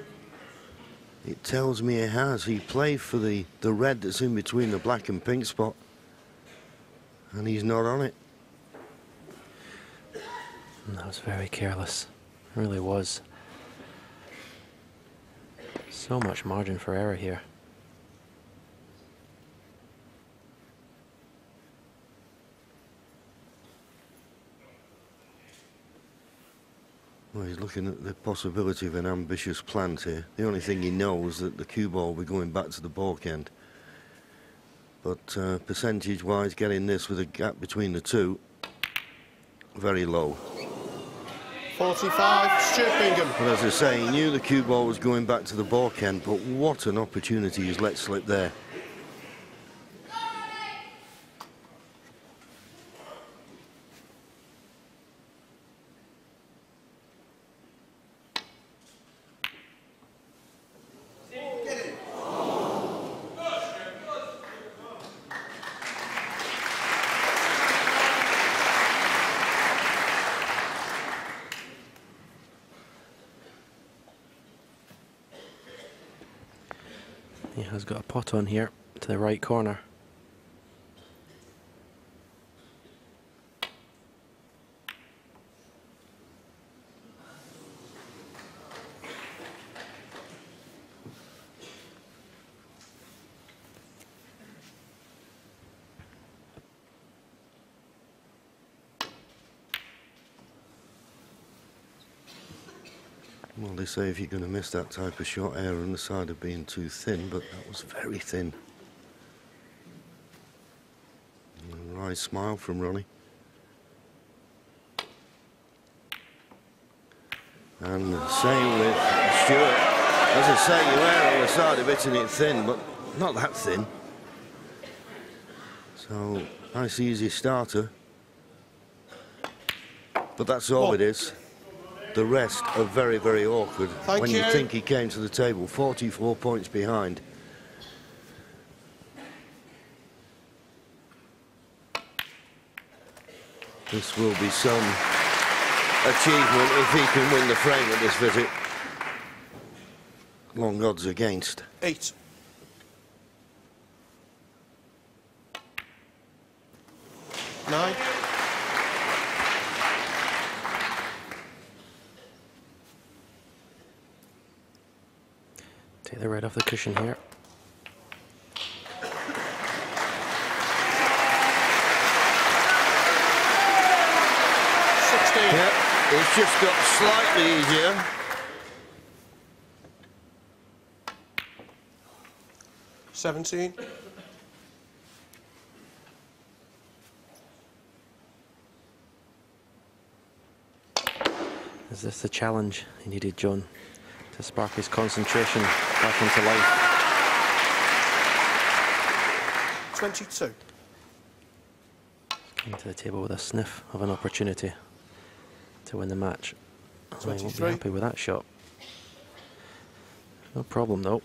It tells me he has. He played for the, the red that's in between the black and pink spot. And he's not on it. That was very careless. Really was. So much margin for error here. Well, he's looking at the possibility of an ambitious plant here. The only thing he knows is that the cue ball will be going back to the balk end. But uh, percentage-wise, getting this with a gap between the two, very low. 45. Stuart Bingham. But as I say, he knew the cue ball was going back to the balk end, but what an opportunity he's let slip there. On here to the right corner. Say if you're going to miss that type of shot, err on the side of being too thin, but that was very thin. A wry smile from Ronnie. And the same with Stuart. As I say, you err on the side of hitting it thin, but not that thin. So, nice easy starter. But that's all Oh. it is. The rest are very, very awkward. Thank when you. you. think he came to the table, 44 points behind. This will be some achievement if he can win the frame at this visit. Long odds against. 8. Nine. Take the right off the cushion here. Sixteen. Yep, it's just got slightly easier. Seventeen. Is this the challenge he needed, John, to spark his concentration back into life? 22. Came to the table with a sniff of an opportunity to win the match. Oh, he won't be 23. happy with that shot. No problem though.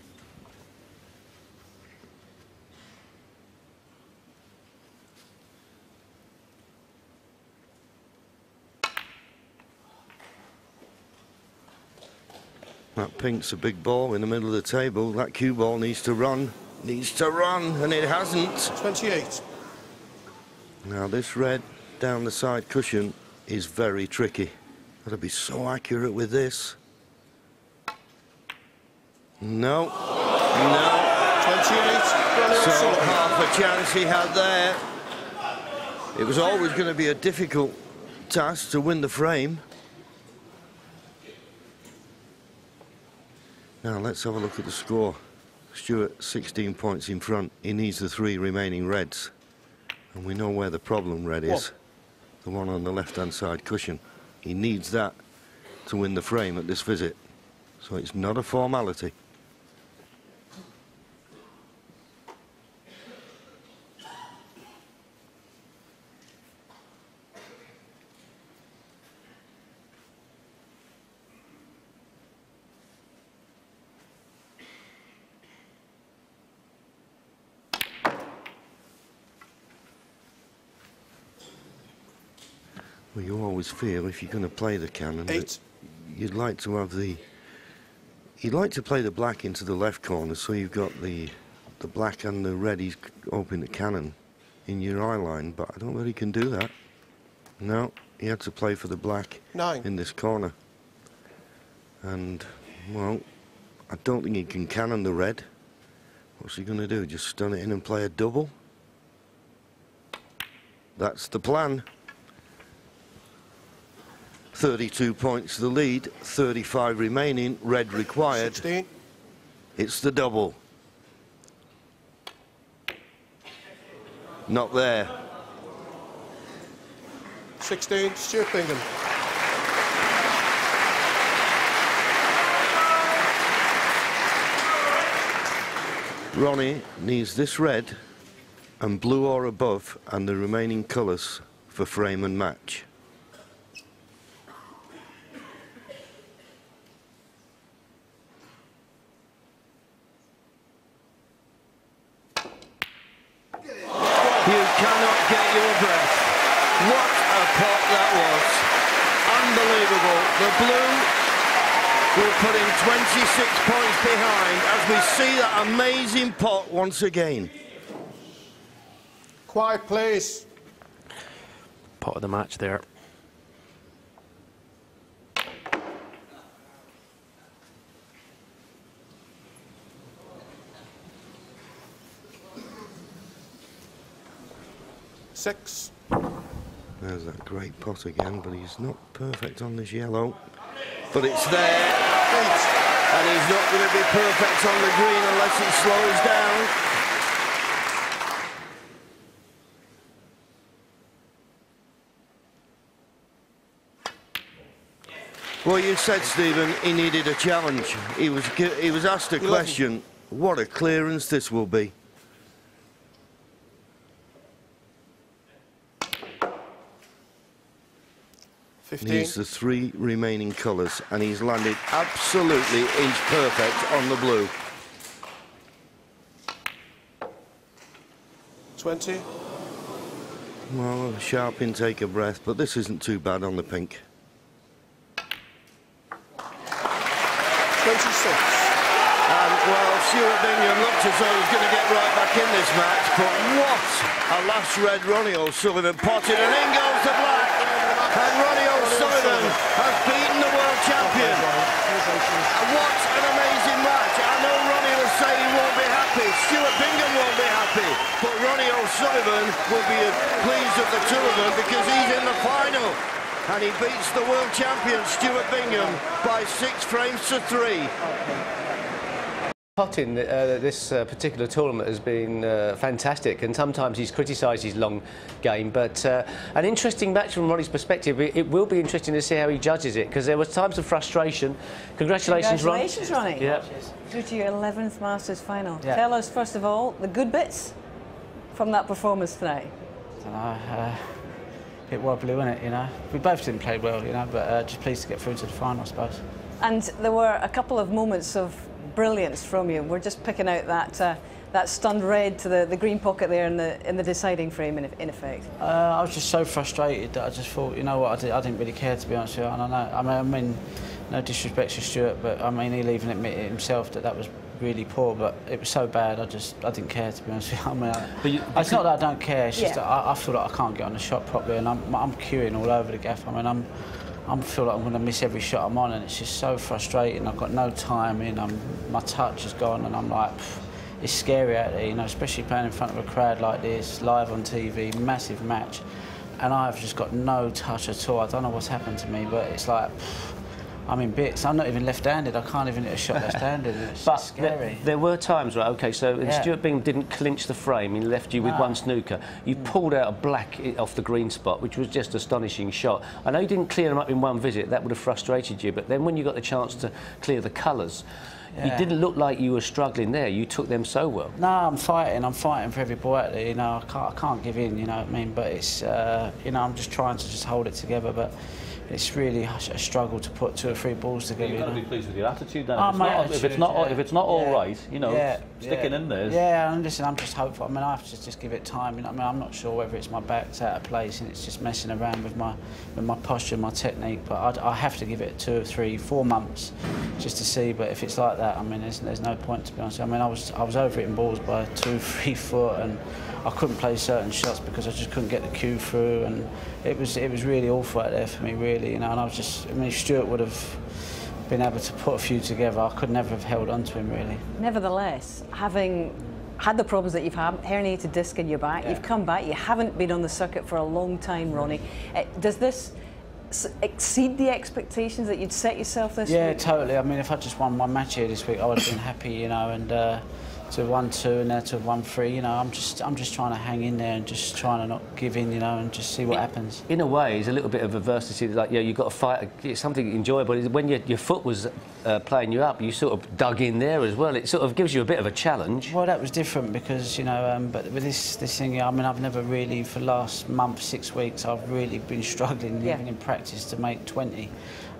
That pink's a big ball in the middle of the table. That cue ball needs to run. Needs to run, and it hasn't. 28. Now this red down the side cushion is very tricky. Got to be so accurate with this. No. No. 28. So half a chance he had there. It was always going to be a difficult task to win the frame. Now let's have a look at the score. Stuart 16 points in front. He needs the three remaining reds. And we know where the problem red is. What? The one on the left hand side cushion. He needs that to win the frame at this visit. So it's not a formality. Well, you always feel if you're going to play the cannon, Eight. you'd like to have the. You'd like to play the black into the left corner, so you've got the the black and the red. He's open the cannon in your eye line, but I don't he can do that. No, he had to play for the black Nine. in this corner. And well, I don't think he can cannon the red. What's he going to do? Just stun it in and play a double? That's the plan. 32 points the lead, 35 remaining, red required. 16. It's the double. Not there. 16. Stuart Bingham. Ronnie needs this red and blue or above and the remaining colours for frame and match. You cannot get your breath. What a pot that was. Unbelievable. The blue will put him 26 points behind as we see that amazing pot once again. Quiet, please. Pot of the match there. Six. There's that great pot again, but he's not perfect on this yellow. But it's there, and he's not going to be perfect on the green unless it slows down. Well, you said, Stephen, he needed a challenge. He was he was asked a question. What a clearance this will be. Fifteen. Needs the three remaining colours, and he's landed absolutely inch perfect on the blue. Twenty. Well, a sharp intake of breath, but this isn't too bad on the pink. Twenty-six. And, well, Stuart Bingham looked as though he was going to get right back in this match, but what a last red Ronnie O'Sullivan potted, and in goes the black. Has beaten the world champion. What an amazing match. I know Ronnie will say he won't be happy. Stuart Bingham won't be happy. But Ronnie O'Sullivan will be pleased of the two of them because he's in the final. And he beats the world champion, Stuart Bingham, by six frames to three. Potting uh, this uh, particular tournament has been uh, fantastic, and sometimes he's criticised his long game. But uh, an interesting match from Ronnie's perspective. It, it will be interesting to see how he judges it because there was times of frustration. Congratulations, Congratulations, Ron. Ronnie. Yeah. Through to your 11th Masters final. Yeah. Tell us, first of all, the good bits. from that performance tonight? I don't uh, a bit wobbly, wasn't it, you know? We both didn't play well, you know, but uh, just pleased to get through to the final, I suppose. And there were a couple of moments of brilliance from you. We're just picking out that uh, that stunned red to the, the green pocket there in the in the deciding frame, in, in effect. Uh, I was just so frustrated that I just thought, you know what, I, did, I didn't really care to be honest with you. I know. I mean, I mean, no disrespect to Stuart, but I mean, he'll even admit it himself that that was really poor. But it was so bad, I just I didn't care to be honest with you. I mean, I, But you- it's not that I don't care. It's just Yeah. that I, I feel like I can't get on the shot properly, and I'm I'm cueing all over the gaff. I mean, I'm. I feel like I'm going to miss every shot I'm on, and it's just so frustrating. I've got no timing. I'm, my touch is gone, and I'm like, it's scary out there, you know, especially playing in front of a crowd like this, live on TV, massive match, and I've just got no touch at all. I don't know what's happened to me, but it's like. pff, I'm in bits. I'm not even left-handed. I can't even hit a shot left-handed. It's But just there, there were times, right? Okay, so Yeah. Stuart Bingham didn't clinch the frame. He left you with No. one snooker. You pulled out a black off the green spot, which was just astonishing shot. I know you didn't clear them up in one visit. That would have frustrated you. But then when you got the chance to clear the colours, you didn't look like you were struggling there. You took them so well. No, I'm fighting. I'm fighting for every ball out there. You know, I can't, I can't give in. You know what I mean? But it's, uh, you know, I'm just trying to just hold it together. But it's really a a struggle to put two or three balls together. You've you got to be pleased with your attitude then. Oh, if, it's my not, if it's not, yeah. if it's not all Yeah. right, you know, Yeah, sticking yeah. in there. Yeah, and listen, I'm just hopeful. I mean, I have to just give it time. You know, I mean, I'm not sure whether it's my back's out of place and it's just messing around with my with my posture, and my technique. But I'd, I have to give it two or three, four months just to see. But if it's like that, I mean, there's, there's no point to be honest. I mean, I was I was over hitting balls by two, three foot, and I couldn't play certain shots because I just couldn't get the cue through, and it was it was really awful out there for me, really. Really, you know, and I was just. I mean, if Stuart would have been able to put a few together, I could never have held on to him really. Nevertheless, having had the problems that you've had, herniated disc in your back, Yeah. you've come back, you haven't been on the circuit for a long time, Ronnie. Uh, does this exceed the expectations that you'd set yourself this Yeah, week? Yeah, totally. I mean, if I just won one match here this week, I would have been happy, you know. And uh, to one two and now to one three. you know, I'm just, I'm just trying to hang in there and just trying to not give in, you know, and just see what happens. In a way, it's a little bit of adversity. Like, yeah, you've got to fight. It's something enjoyable. When your, your foot was uh, playing you up, you sort of dug in there as well. It sort of gives you a bit of a challenge. Well, that was different because you know, um, but with this this thing, I mean, I've never really for the last month, six weeks, I've really been struggling Yeah. even in practice to make 20,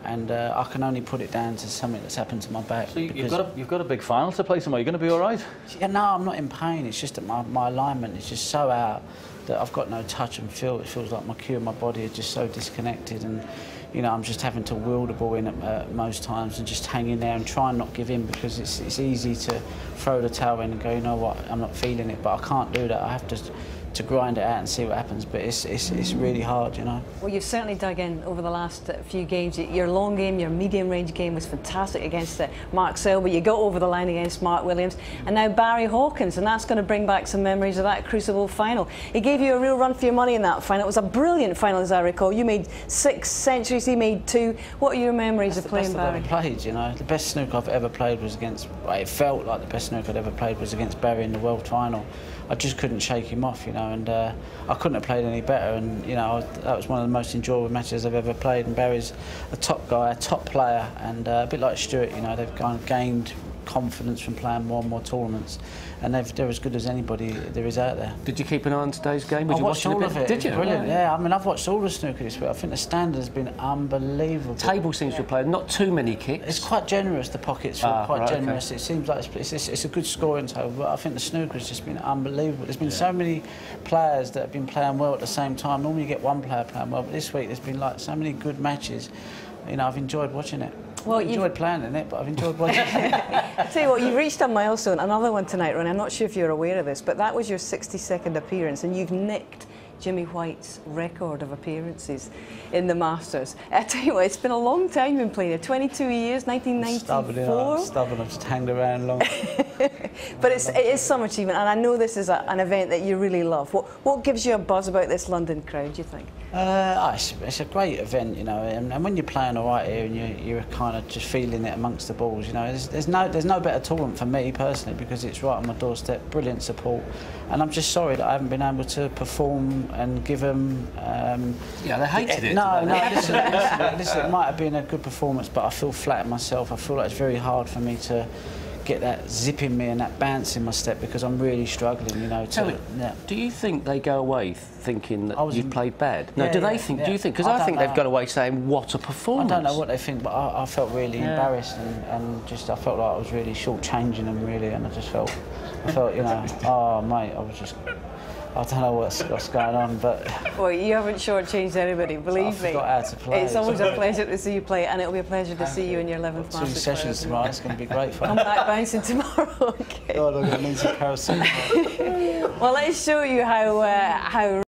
and uh, I can only put it down to something that's happened to my back. So you- you've got, a, you've got a big final to play tomorrow. You're going to be all right? Yeah, no, I'm not in pain. It's just that my, my alignment is just so out that I've got no touch and feel. It feels like my cue and my body are just so disconnected, and you know, I'm just having to will the ball in at uh, most times and just hang in there and try and not give in because it's it's easy to throw the towel in and go, you know what, I'm not feeling it, but I can't do that. I have to to grind it out and see what happens. But it's it's, it's really hard, you know. Well, you've certainly dug in over the last uh, few games. Your long game, your medium range game was fantastic against uh, Mark Selby. You got over the line against Mark Williams. And now Barry Hawkins, and that's going to bring back some memories of that Crucible final. He gave you a real run for your money in that final. It was a brilliant final, as I recall. You made six centuries, he made two. What are your memories of the playing best Barry? I've ever played, you know. The best snooker I've ever played was against. well, It felt like the best snooker I'd ever played was against Barry in the world final. I just couldn't shake him off, you know, and uh, I couldn't have played any better. And you know, that was one of the most enjoyable matches I've ever played. And Barry's a top guy, a top player, and uh, a bit like Stuart, you know, they've kind of gained confidence from playing more and more tournaments, and they've, they're as good as anybody there is out there. Did you keep an eye on today's game? Was I you watched all of it. Did you? Brilliant. Yeah. I mean, I've watched all the snooker this week. I think the standard has been unbelievable. Table seems to have played not too many kicks. It's quite generous. The pockets feel Ah, quite right, okay. generous. It seems like it's, it's, it's a good scoring table, but I think the snooker has just been unbelievable. There's been so many players that have been playing well at the same time. Normally you get one player playing well, but this week there's been like so many good matches. You know, I've enjoyed watching it. Well, I've enjoyed playing in it, but I've enjoyed watching it. I tell you what, you've reached a milestone, another one tonight, Ronnie. I'm not sure if you're aware of this, but that was your 62nd appearance, and you've nicked Jimmy White's record of appearances in the Masters. I tell you what, it's been a long time you've playing 22 years, Stubborn, 1994. I'm stubborn. I've just hanged around long. But it's, it is some achievement, and I know this is a, an event that you really love. What, what gives you a buzz about this London crowd, do you think? Uh, oh, it's, it's a great event, you know, and, and when you're playing all right here and you're, you're kind of just feeling it amongst the balls, you know, there's, there's no there's no better tournament for me personally because it's right on my doorstep, brilliant support, and I'm just sorry that I haven't been able to perform and give them. Um, Yeah, they hated it. No, no, they? listen, listen, listen, it might have been a good performance, but I feel flat myself. I feel like it's very hard for me to get that zip in me and that bounce in my step because I'm really struggling, you know. Tell To, me, yeah. do you think they go away thinking that I was you've in- played bad? No, Yeah, do they yeah, think? yeah. Do you think? Because I I, think know. they've gone away saying, "What a performance!" I don't know what they think, but I, I felt really Yeah. embarrassed and, and just I felt like I was really shortchanging them really, and I just felt, I felt, you know, oh mate, I was just, I don't know what's, what's going on, but Well, you haven't shortchanged anybody, believe me. forgot how to play. It's always a pleasure to see you play, and it'll be a pleasure to see you in your 11th two Masters. sessions tomorrow. It's going to be great Come fun. back bouncing tomorrow. okay. God, I'm going to need some paracetamol. Well, let's show you how uh, how